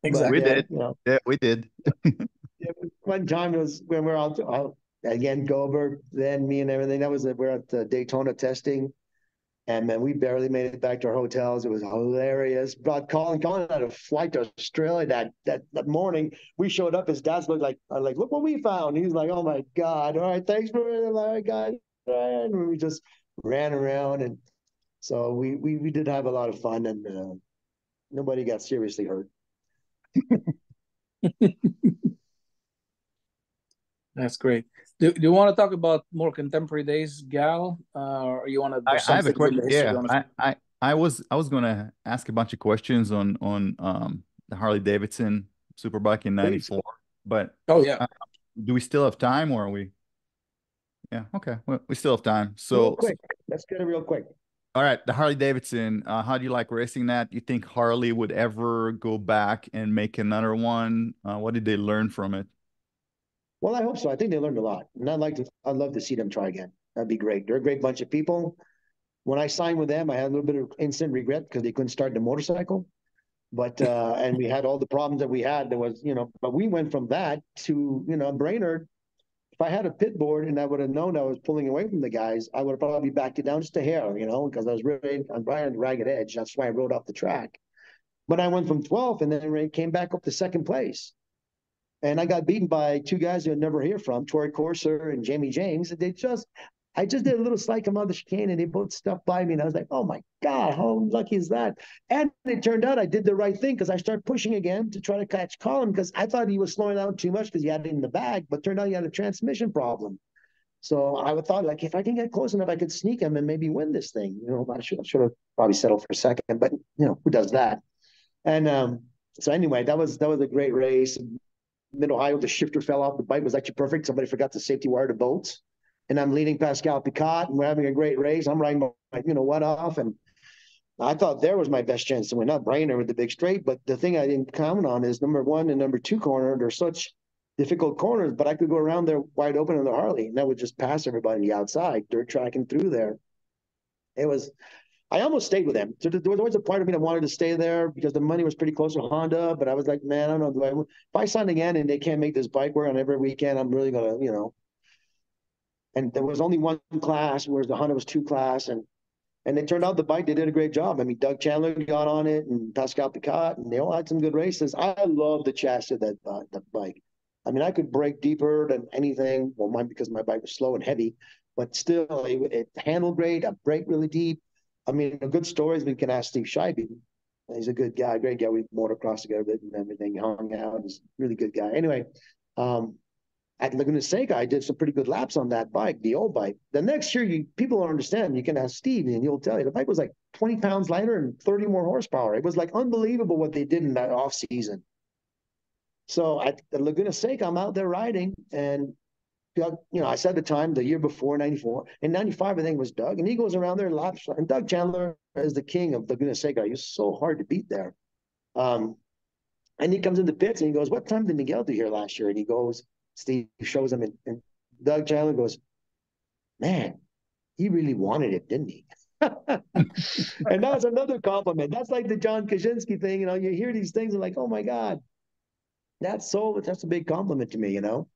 exactly. we did. You know, yeah, we did. yeah, one time it was when we are out, out again, Goldberg, then me and everything. That was we're at Daytona testing. And man, we barely made it back to our hotels. It was hilarious. Brought Colin, Colin had a flight to Australia that that, that morning. We showed up. His dad's looked like, like, look what we found. He's like, oh my god! All right, thanks for it. All right, guys and we just ran around and so we we, we did have a lot of fun and uh, nobody got seriously hurt. That's great. Do, do you want to talk about more contemporary days gal? Uh, or you want to I, I, have a question yeah I, I i was i was going to ask a bunch of questions on on um the harley davidson superbike in 94 but oh yeah. uh, do we still have time or are we yeah. Okay. Well, we still have time. So real quick. Let's get it real quick. All right, the Harley Davidson. Uh, how do you like racing that? You think Harley would ever go back and make another one? Uh, what did they learn from it? Well, I hope so. I think they learned a lot, and I'd like to. I'd love to see them try again. That'd be great. They're a great bunch of people. When I signed with them, I had a little bit of instant regret because they couldn't start the motorcycle. But uh, and we had all the problems that we had. There was, you know, but we went from that to, you know, Brainerd if I had a pit board and I would have known I was pulling away from the guys, I would have probably backed it down just a hair, you know, because I was really on right the ragged edge. That's why I rode off the track. But I went from 12th and then came back up to second place. And I got beaten by two guys you'd never hear from, Troy Corser and Jamie James. And they just I just did a little come out the chicane and they both stopped by me. And I was like, oh my God, how lucky is that? And it turned out I did the right thing because I started pushing again to try to catch Colin because I thought he was slowing down too much because he had it in the bag, but turned out he had a transmission problem. So I thought like if I can get close enough, I could sneak him and maybe win this thing. You know, I should, I should have probably settled for a second, but you know, who does that? And um, so anyway, that was that was a great race. Mid Ohio, the shifter fell off. The bike was actually perfect. Somebody forgot to safety wire the bolts and I'm leading Pascal Picotte, and we're having a great race. I'm riding my, you know, what off, and I thought there was my best chance to win. Not Brainerd with the big straight, but the thing I didn't comment on is number one and number two corner. They're such difficult corners, but I could go around there wide open on the Harley, and that would just pass everybody outside, dirt tracking through there. It was. I almost stayed with them. So there was always a part of me that wanted to stay there because the money was pretty close to Honda. But I was like, man, I don't know. Do I, if I sign again and they can't make this bike work on every weekend, I'm really gonna, you know, and there was only one class, whereas the Honda was two class, and and it turned out the bike they did a great job. I mean, Doug Chandler got on it, and Pascal Picotte, and they all had some good races. I love the chassis of that uh, the bike. I mean, I could brake deeper than anything. Well, mine because my bike was slow and heavy, but still, it, it handled great. I brake really deep. I mean, a good story stories we can ask Steve Scheibe. He's a good guy, great guy. We motocross together bit and everything. Hung out. He's a really good guy. Anyway, um, at Laguna Seca, I did some pretty good laps on that bike, the old bike. The next year, you people don't understand. You can ask Steve, and he'll tell you the bike was like 20 pounds lighter and 30 more horsepower. It was like unbelievable what they did in that off season. So at Laguna Seca, I'm out there riding, and you know, I said the time the year before '94, and '95 I think was Doug, and he goes around there and laps. And Doug Chandler is the king of Laguna Seca. He's so hard to beat there. Um, and he comes in the pits and he goes, "What time did Miguel do here last year?" And he goes, Steve shows him, and, and Doug Chandler goes, "Man, he really wanted it, didn't he?" and that's another compliment. That's like the John Kocinski thing. You know, you hear these things and like, oh my God, that's so that's a big compliment to me, you know.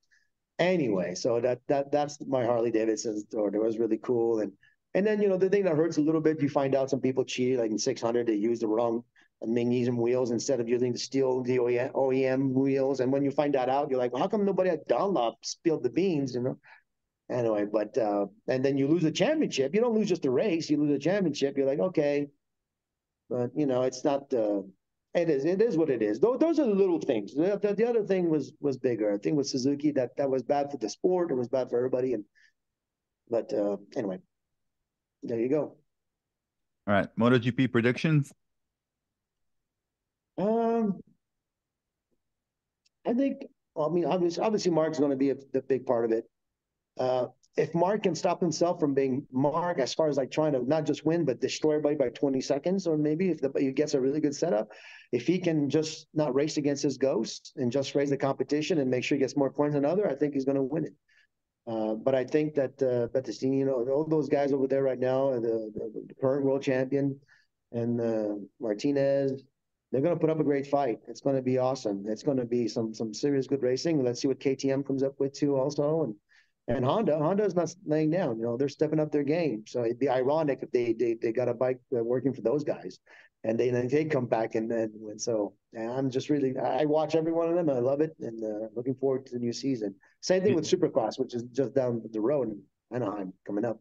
Anyway, so that that that's my Harley Davidson story. It was really cool. And and then you know the thing that hurts a little bit, you find out some people cheat, like in 600, they use the wrong magnesium wheels instead of using the steel the OEM wheels. And when you find that out, you're like, well, how come nobody at Dunlop spilled the beans? You know, anyway, but uh, and then you lose a championship. You don't lose just a race; you lose a championship. You're like, okay, but you know, it's not. Uh, it is. It is what it is. Those, those are the little things. The, the, the, other thing was was bigger. I think with Suzuki that that was bad for the sport. It was bad for everybody. And but uh, anyway, there you go. All right, MotoGP predictions. Um, I think. I mean, obviously, obviously, Mark's going to be a, the big part of it. Uh, if Mark can stop himself from being Mark as far as like trying to not just win but destroy everybody by 20 seconds, or maybe if the, he gets a really good setup, if he can just not race against his ghost and just raise the competition and make sure he gets more points than other, I think he's going to win it. Uh, but I think that uh, you know, all those guys over there right now, the, the, the current world champion and uh, Martinez, they're going to put up a great fight. It's going to be awesome. It's going to be some some serious good racing. Let's see what KTM comes up with too, also, and and Honda, Honda's not laying down. You know, they're stepping up their game. So it'd be ironic if they they, they got a bike uh, working for those guys, and they then they come back and then win. So and I'm just really I watch every one of them. I love it, and uh, looking forward to the new season. Same thing with Supercross, which is just down the road in Anaheim coming up.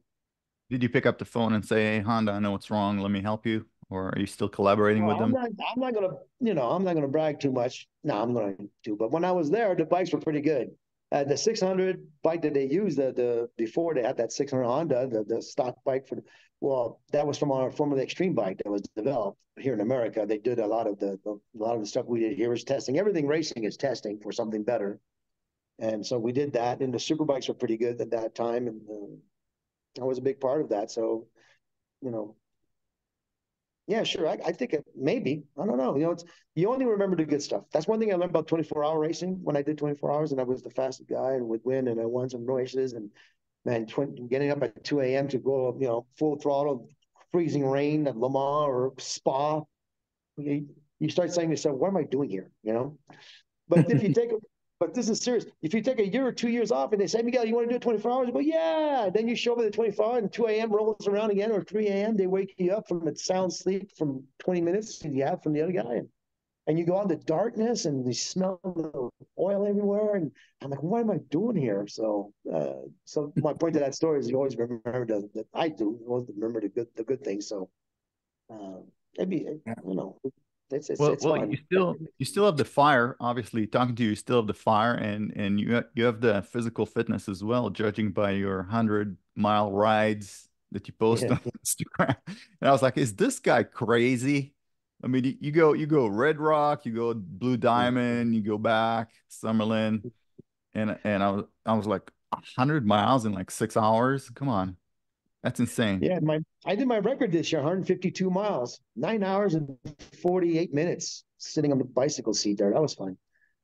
Did you pick up the phone and say, "Hey, Honda, I know what's wrong. Let me help you"? Or are you still collaborating with them? I'm not, I'm not gonna, you know, I'm not gonna brag too much. No, I'm going to. But when I was there, the bikes were pretty good. Uh, the 600 bike that they used, the, the before they had that 600 Honda, the, the stock bike for, well, that was from our Formula Extreme bike that was developed here in America. They did a lot of the, the a lot of the stuff we did here was testing. Everything racing is testing for something better, and so we did that. And the super bikes were pretty good at that time, and uh, I was a big part of that. So, you know, yeah, sure. I, I think it maybe. I don't know. You know, it's you only remember the good stuff. That's one thing I learned about 24 hour racing when I did 24 hours and I was the fastest guy and would win and I won some races and man, 20, getting up at 2 a.m. to go, you know, full throttle, freezing rain at Le Mans or Spa. You, you start saying to yourself, what am I doing here? You know? But if you take a but this is serious. If you take a year or two years off and they say, Miguel, you want to do it 24 hours? Go, yeah. Then you show up at the 24 hours and 2 a.m. rolls around again or 3 a.m. They wake you up from a sound sleep from 20 minutes you have from the other guy. And, you go out the darkness and you smell the oil everywhere. And I'm like, what am I doing here? So, uh, so my point to that story is you always remember the, that I do, always remember the good, the good things. So, be, you know, it's, it's, well, it's well, you still you still have the fire. Obviously, talking to you, you still have the fire, and and you you have the physical fitness as well, judging by your hundred mile rides that you post yeah. on Instagram. And I was like, is this guy crazy? I mean, you, you go you go Red Rock, you go Blue Diamond, you go back Summerlin, and and I was I was like hundred miles in like six hours. Come on. That's insane. Yeah, my I did my record this year, 152 miles, nine hours and 48 minutes sitting on the bicycle seat there. That was fun.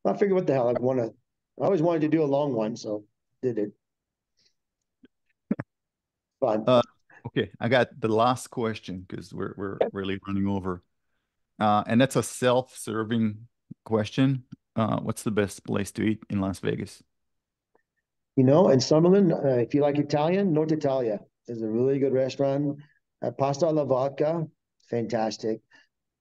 I figured, what the hell, I want to. I always wanted to do a long one, so did it. Fun. Uh, okay, I got the last question because we're we're okay. really running over, uh, and that's a self-serving question. Uh, what's the best place to eat in Las Vegas? You know, in Summerlin, uh, if you like Italian, North Italia is a really good restaurant. Uh, Pasta alla vodka, fantastic.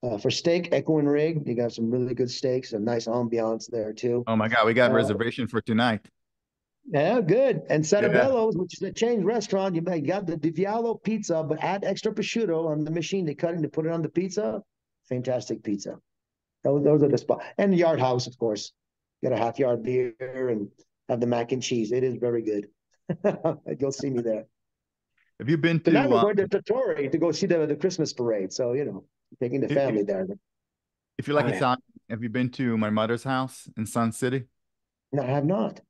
Uh, for steak, Echo and Rig, you got some really good steaks, a nice ambiance there too. Oh my God, we got uh, reservation for tonight. Yeah, good. And Santabello's, yeah. which is a chain restaurant, you got the Diavola pizza, but add extra prosciutto on the machine. They cut it to put it on the pizza. Fantastic pizza. Those, those are the spots. And Yard House, of course. Get a half yard beer and have the mac and cheese. It is very good. You'll see me there. Have you been to? Tonight we're uh, going to Torrey to go see the, the Christmas parade. So you know, taking the family if, there. If you like oh, Italian have you been to my mother's house in Sun City? No, I have not.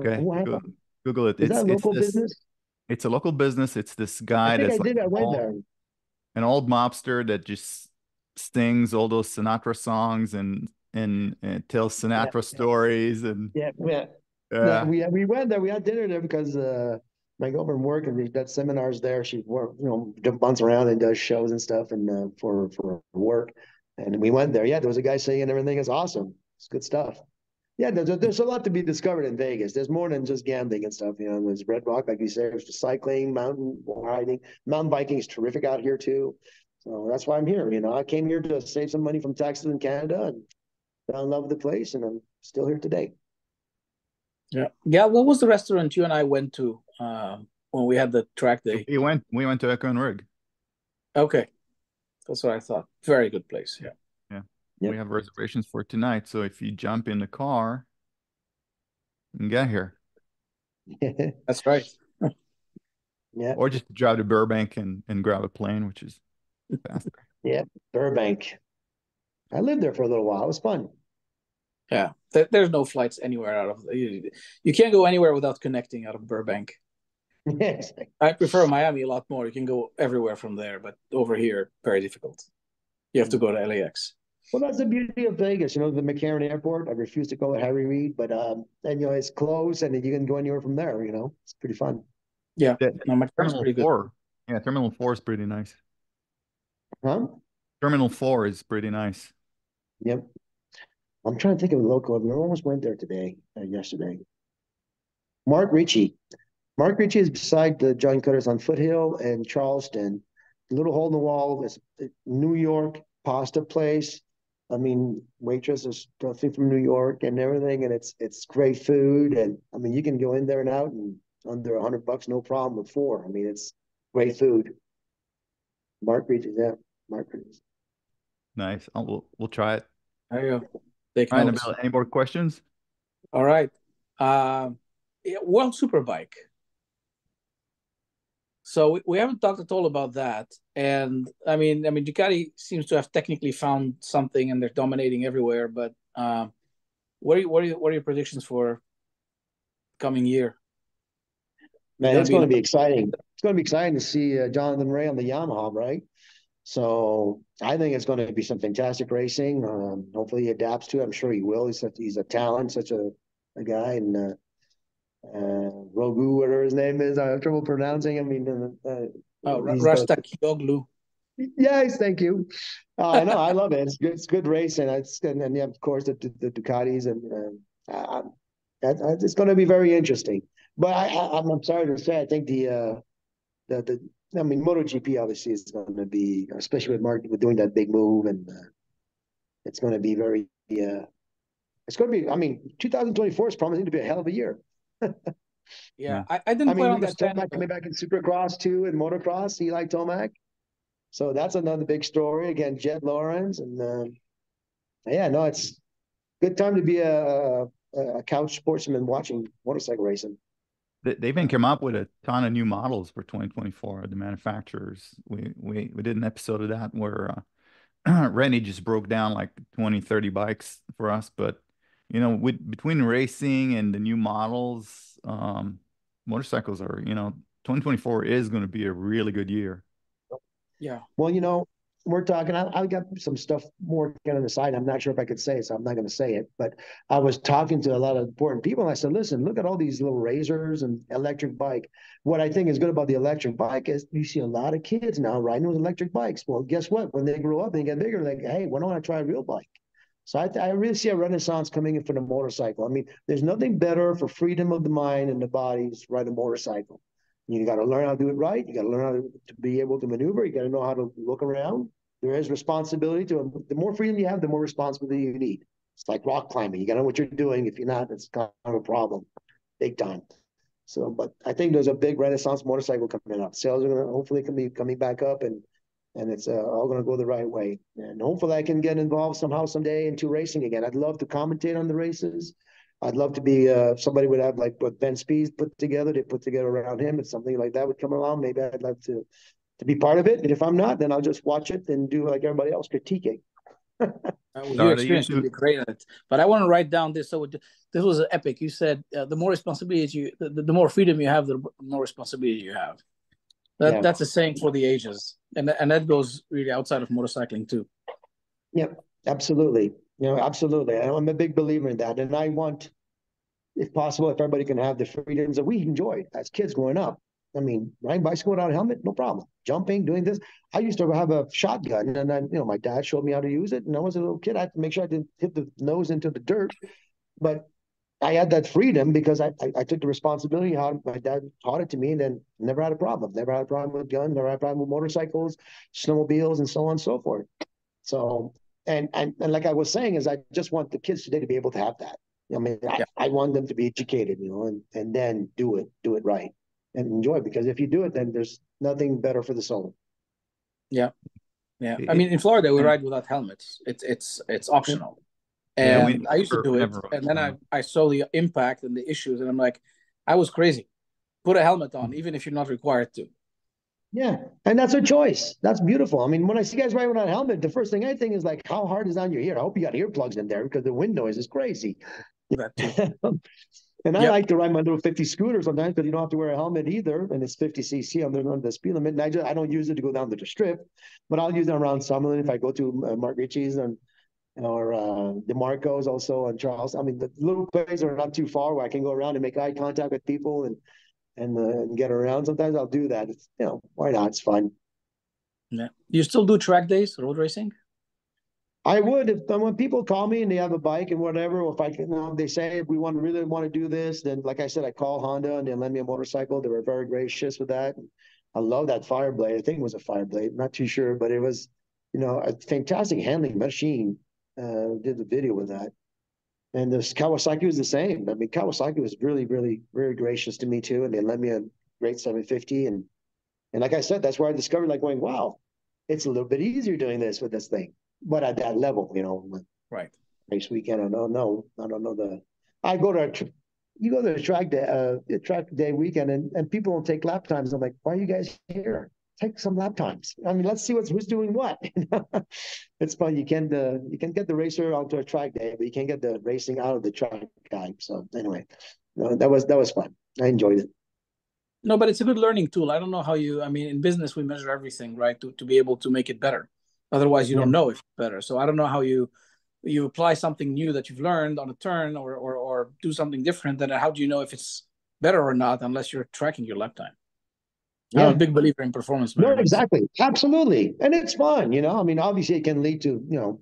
Okay, Google, Google it. Is it's, that local it's this, business? It's a local business. It's this guy I that's I like went there. an old mobster that just stings all those Sinatra songs and and, and tells Sinatra yeah, stories and yeah, yeah. Yeah. we we went there. We had dinner there because uh, my girlfriend work and that seminars there. She work, you know, bounce around and does shows and stuff and uh, for for work. And we went there. Yeah, there was a guy singing everything is awesome. It's good stuff. Yeah, there's a, there's a lot to be discovered in Vegas. There's more than just gambling and stuff. You know, there's Red Rock, like you said, there's cycling, mountain riding, mountain biking is terrific out here too. So that's why I'm here. You know, I came here to save some money from taxes in Canada and fell in love with the place, and I'm still here today. Yeah, yeah. What was the restaurant you and I went to uh, when we had the track day? We went. We went to Echo and Rig. Okay, that's what I thought. Very good place. Yeah. Yep. We have reservations for tonight. So if you jump in the car and get here. That's right. yeah. Or just drive to Burbank and, and grab a plane, which is faster. yeah, Burbank. I lived there for a little while. It was fun. Yeah, there's no flights anywhere out of you. You can't go anywhere without connecting out of Burbank. Yes. I prefer Miami a lot more. You can go everywhere from there, but over here, very difficult. You have to go to LAX. Well, that's the beauty of Vegas. You know, the McCarran Airport. I refuse to call it Harry Reid, but um, and you know it's close, and you can go anywhere from there. You know, it's pretty fun. Yeah, yeah. no, Terminal pretty Four. Good. Yeah, Terminal Four is pretty nice. Huh? Terminal Four is pretty nice. Yep. I'm trying to think of a local. We almost went there today, uh, yesterday. Mark Ritchie. Mark Ritchie is beside the John Cutters on Foothill and Charleston. little hole in the wall is New York pasta place. I mean, waitress is nothing from New York and everything, and it's it's great food. And I mean, you can go in there and out and under a hundred bucks, no problem with four. I mean, it's great food. Mark Regis, yeah, Mark Regis. Nice. Oh, we'll we'll try it. There you go. Take All right, any more questions? All right. Uh, World Superbike. So we haven't talked at all about that. And I mean, I mean, Ducati seems to have technically found something, and they're dominating everywhere. But uh, what are you, what are you, what are your predictions for coming year? Man, it's going to be exciting. It's going to be exciting to see uh, Jonathan Rea on the Yamaha, right? So I think it's going to be some fantastic racing. Um, hopefully, he adapts to it. I'm sure he will. He's such, he's a talent, such a, a guy, and uh, uh, Rogu, whatever his name is. I have trouble pronouncing. I mean, uh, uh oh, Razgatlioglu. Yes, thank you. Uh, I know, I love it. It's good. It's good racing. It's and, and yeah, of course the, the Ducatis and uh, it's going to be very interesting. But I, I, am sorry to say, I think the uh, the the I mean, MotoGP obviously is going to be, especially with Marc with doing that big move, and uh, it's going to be very. Uh, it's going to be. I mean, 2024 is promising to be a hell of a year yeah, I, I didn't I mean, we got Tomac coming back in Supercross too, and motocross. Eli Tomac. So that's another big story. Again, Jett Lawrence, and uh, yeah, no, it's good time to be a, a couch sportsman watching motorcycle racing. They even come up with a ton of new models for 2024. The manufacturers. We we we did an episode of that where uh, Rennie just broke down like 20, 30 bikes for us, but you know, with between racing and the new models, um, motorcycles are, you know, 2024 is going to be a really good year. Yeah. Well, you know, we're talking. I, I got some stuff more on the side. I'm not sure if I could say it, so I'm not going to say it. But I was talking to a lot of important people, and I said, "Listen, look at all these little razors and electric bike. What I think is good about the electric bike is you see a lot of kids now riding with electric bikes. Well, guess what? When they grow up and get bigger, like, hey, why don't I try a real bike? So I, I really see a renaissance coming in for the motorcycle. I mean, there's nothing better for freedom of the mind and the body to ride a motorcycle. You got to learn how to do it right. You got to learn how to, to be able to maneuver. You got to know how to look around. There is responsibility to the more freedom you have, the more responsibility you need. It's like rock climbing. You got to know what you're doing. If you're not, it's kind of a problem, big time. So, but I think there's a big renaissance motorcycle coming up. Sales are going to hopefully can be coming back up, and and it's uh, all going to go the right way. And hopefully, I can get involved somehow someday into racing again. I'd love to commentate on the races. I'd love to be uh, somebody would have like what Ben Spies put together. They put together around him, and something like that would come along. Maybe I'd love to to be part of it. And if I'm not, then I'll just watch it and do like everybody else, critiquing. your experience would be great at it. But I want to write down this. So this was epic. You said uh, the more responsibilities you, the, the, more freedom you have, the more responsibility you have. That, yeah. That's a saying for the ages, and and that goes really outside of motorcycling too. Yep, absolutely. You know, absolutely. I'm a big believer in that, and I want, if possible, if everybody can have the freedoms that we enjoyed as kids growing up. I mean, riding bicycle without a helmet, no problem. Jumping, doing this. I used to have a shotgun, and then you know my dad showed me how to use it. And I was a little kid. I had to make sure I didn't hit the nose into the dirt, but I had that freedom because I, I, I took the responsibility. How my dad taught it to me, and then never had a problem. Never had a problem with guns. Never had a problem with motorcycles, snowmobiles, and so on and so forth. So, and and and like I was saying, is I just want the kids today to be able to have that. I mean, yeah. I, I want them to be educated, you know, and and then do it, do it right and enjoy because if you do it then there's nothing better for the soul. Yeah. Yeah. I mean in florida we ride without helmets. It's it's it's optional. And yeah, we, i used to do it and then i i saw the impact and the issues and i'm like i was crazy. Put a helmet on even if you're not required to. Yeah, and that's a choice. That's beautiful. I mean, when I see guys riding without a helmet, the first thing I think is like, how hard is on your ear? I hope you got earplugs in there because the wind noise is crazy. And I like to ride my little 50 scooter sometimes because you don't have to wear a helmet either. And it's 50 cc under the speed limit. And I, just, I don't use it to go down to the strip, but I'll use it around Summerlin if I go to uh, Mark Ritchie's and or uh, DeMarco's also on Charles. I mean, the little places are not too far where I can go around and make eye contact with people and and, uh, and get around. Sometimes I'll do that. It's, you know, why not? It's fun. Yeah. You still do track days, road racing? I would if when people call me and they have a bike and whatever, if I can, you know, they say we want to really want to do this, then like I said, I call Honda and they lend me a motorcycle. They were very gracious with that. I love that Fireblade. I think it was a Fireblade, not too sure, but it was, you know, a fantastic handling machine. Uh, did the video with that. And this Kawasaki was the same. I mean, Kawasaki was really, really, very gracious to me too, and they lent me a great 750. And and like I said, that's where I discovered like going, wow, it's a little bit easier doing this with this thing but at that level, you know. Right. Race weekend, I don't know. I don't know the. I go to a, you go to a track day, uh, track day weekend, and, and people don't take lap times. I'm like, why are you guys here? Take some lap times. I mean, let's see what's who's doing what. it's fun. You can uh, you can get the racer onto a track day, but you can't get the racing out of the track guy. So anyway, no, that was that was fun. I enjoyed it. No, but it's a good learning tool. I don't know how you. I mean, in business, we measure everything, right, to to be able to make it better. Otherwise, you don't know if it's better. So I don't know how you you apply something new that you've learned on a turn or or, or do something different. Then how do you know if it's better or not unless you're tracking your lap time? Yeah. I'm a big believer in performance. No, exactly, absolutely, and it's fun. You know, I mean, obviously, it can lead to you know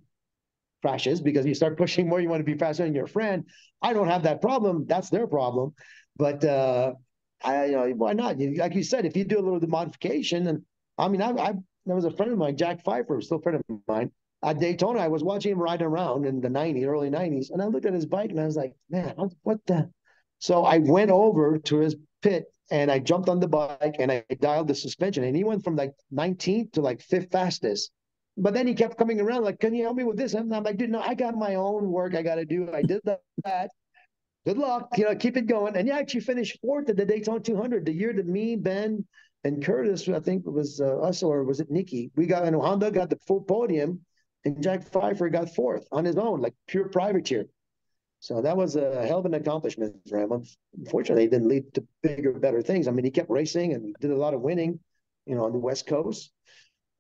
crashes because you start pushing more. You want to be faster than your friend. I don't have that problem. That's their problem. But uh, I, you know, why not? Like you said, if you do a little bit of modification, and I mean, I, I there was a friend of mine, Jack Pfeiffer, still a friend of mine. At Daytona, I was watching him riding around in the 90s, early 90s, and I looked at his bike and I was like, man, what the? So I went over to his pit and I jumped on the bike and I dialed the suspension, and he went from like 19th to like fifth fastest. But then he kept coming around, like, can you help me with this? And I'm like, dude, no, I got my own work I got to do. I did that. Good luck, you know, keep it going. And he actually finished fourth at the Daytona 200, the year that me, Ben, and Curtis, I think it was uh, us or was it Nicky? We got and Honda got the full podium, and Jack Pfeiffer got fourth on his own, like pure privateer. So that was a hell of an accomplishment for him. Unfortunately, it didn't lead to bigger, better things. I mean, he kept racing and did a lot of winning, you know, on the West Coast.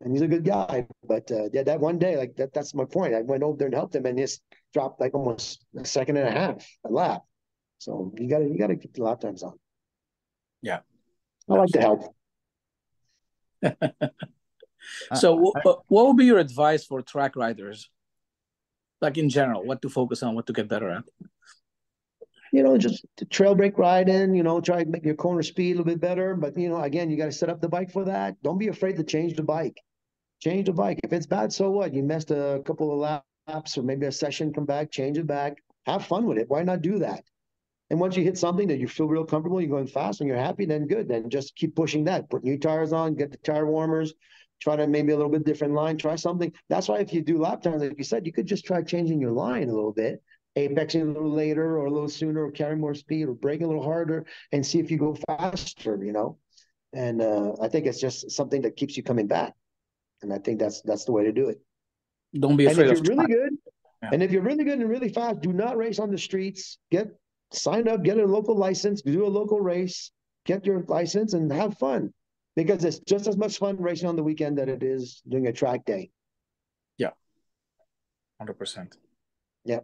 And he's a good guy. But uh, yeah, that one day, like that, that's my point. I went over there and helped him, and he dropped like almost a second and a half a lap. So you got to you got to keep the lap times on. Yeah, I like to help. so, what, what would be your advice for track riders? Like in general, what to focus on, what to get better at? You know, just trail brake riding, you know, try to make your corner speed a little bit better. But, you know, again, you got to set up the bike for that. Don't be afraid to change the bike. Change the bike. If it's bad, so what? You missed a couple of laps or maybe a session, come back, change it back. Have fun with it. Why not do that? And once you hit something that you feel real comfortable, you're going fast and you're happy, then good. Then just keep pushing that. Put new tires on, get the tire warmers, try to maybe a little bit different line, try something. That's why if you do lap times, like you said, you could just try changing your line a little bit, apexing a little later or a little sooner or carry more speed or braking a little harder and see if you go faster, you know. And uh, I think it's just something that keeps you coming back. And I think that's that's the way to do it. Don't be afraid and if you're really good, yeah. and if you're really good and really fast, do not race on the streets. Get signed up, get a local license, do a local race, get your license, and have fun because it's just as much fun racing on the weekend that it is doing a track day. Yeah, hundred percent. Yeah.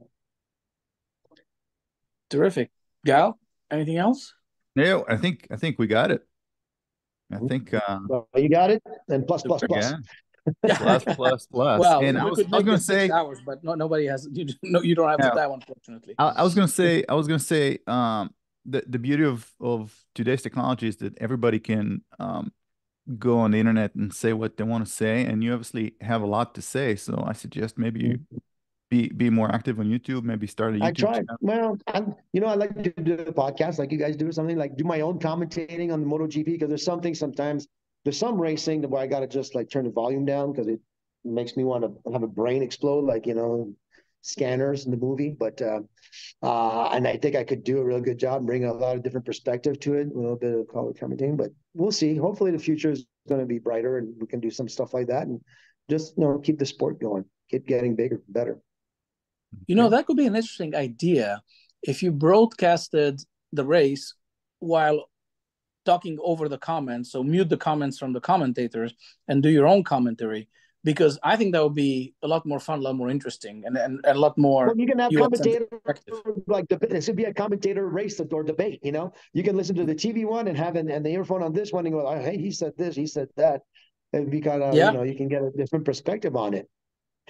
Terrific, Gal. Anything else? No, I think I think we got it. I think uh, well, you got it, and plus plus plus. Yeah. Plus plus plus. Well, and I was, I was going to say hours, but no, nobody has. You no, you don't have yeah. that one, fortunately. I, I was going to say, I was going to say, um, the the beauty of of today's technology is that everybody can um go on the internet and say what they want to say, and you obviously have a lot to say. So I suggest maybe you mm-hmm be be more active on YouTube. Maybe start a YouTube. I try. Channel. Well, I'm, you know, I like to do the podcast like you guys do, something like do my own commentating on the MotoGP because there's something sometimes there's some racing where I got to just like turn the volume down because it makes me want to have a brain explode, like you know, scanners in the movie. But uh, uh, and I think I could do a real good job, bring a lot of different perspective to it, a little bit of color commentating. But we'll see. Hopefully, the future is going to be brighter, and we can do some stuff like that, and just you know keep the sport going, keep getting bigger, better. You know, that could be an interesting idea if you broadcasted the race while talking over the comments. So mute the comments from the commentators and do your own commentary. Because I think that would be a lot more fun, a lot more interesting, and, and, and a lot more. Well, you can have commentator like the it should be a commentator race or debate. You know, you can listen to the TV one and have an, and the earphone on this one and go, oh, "Hey, he said this, he said that," and we kind of yeah. you know you can get a different perspective on it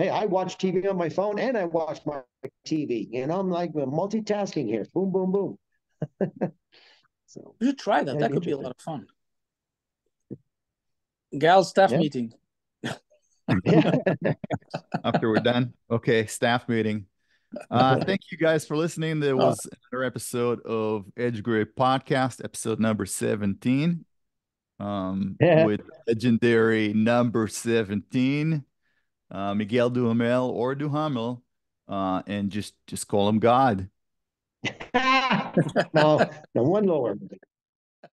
hey, I watch TV on my phone and I watch my TV. And I'm like multitasking here. Boom, boom, boom. so you should try that. That could be a lot of fun. Gal staff yeah. meeting. After we're done. Okay, staff meeting. Uh, thank you guys for listening. There was oh. another episode of Edge Grip Podcast, episode number 17. Um, yeah. with legendary number 17 uh, Miguel Duhamel or Duhamel, uh, and just just call him God. no, no one lower.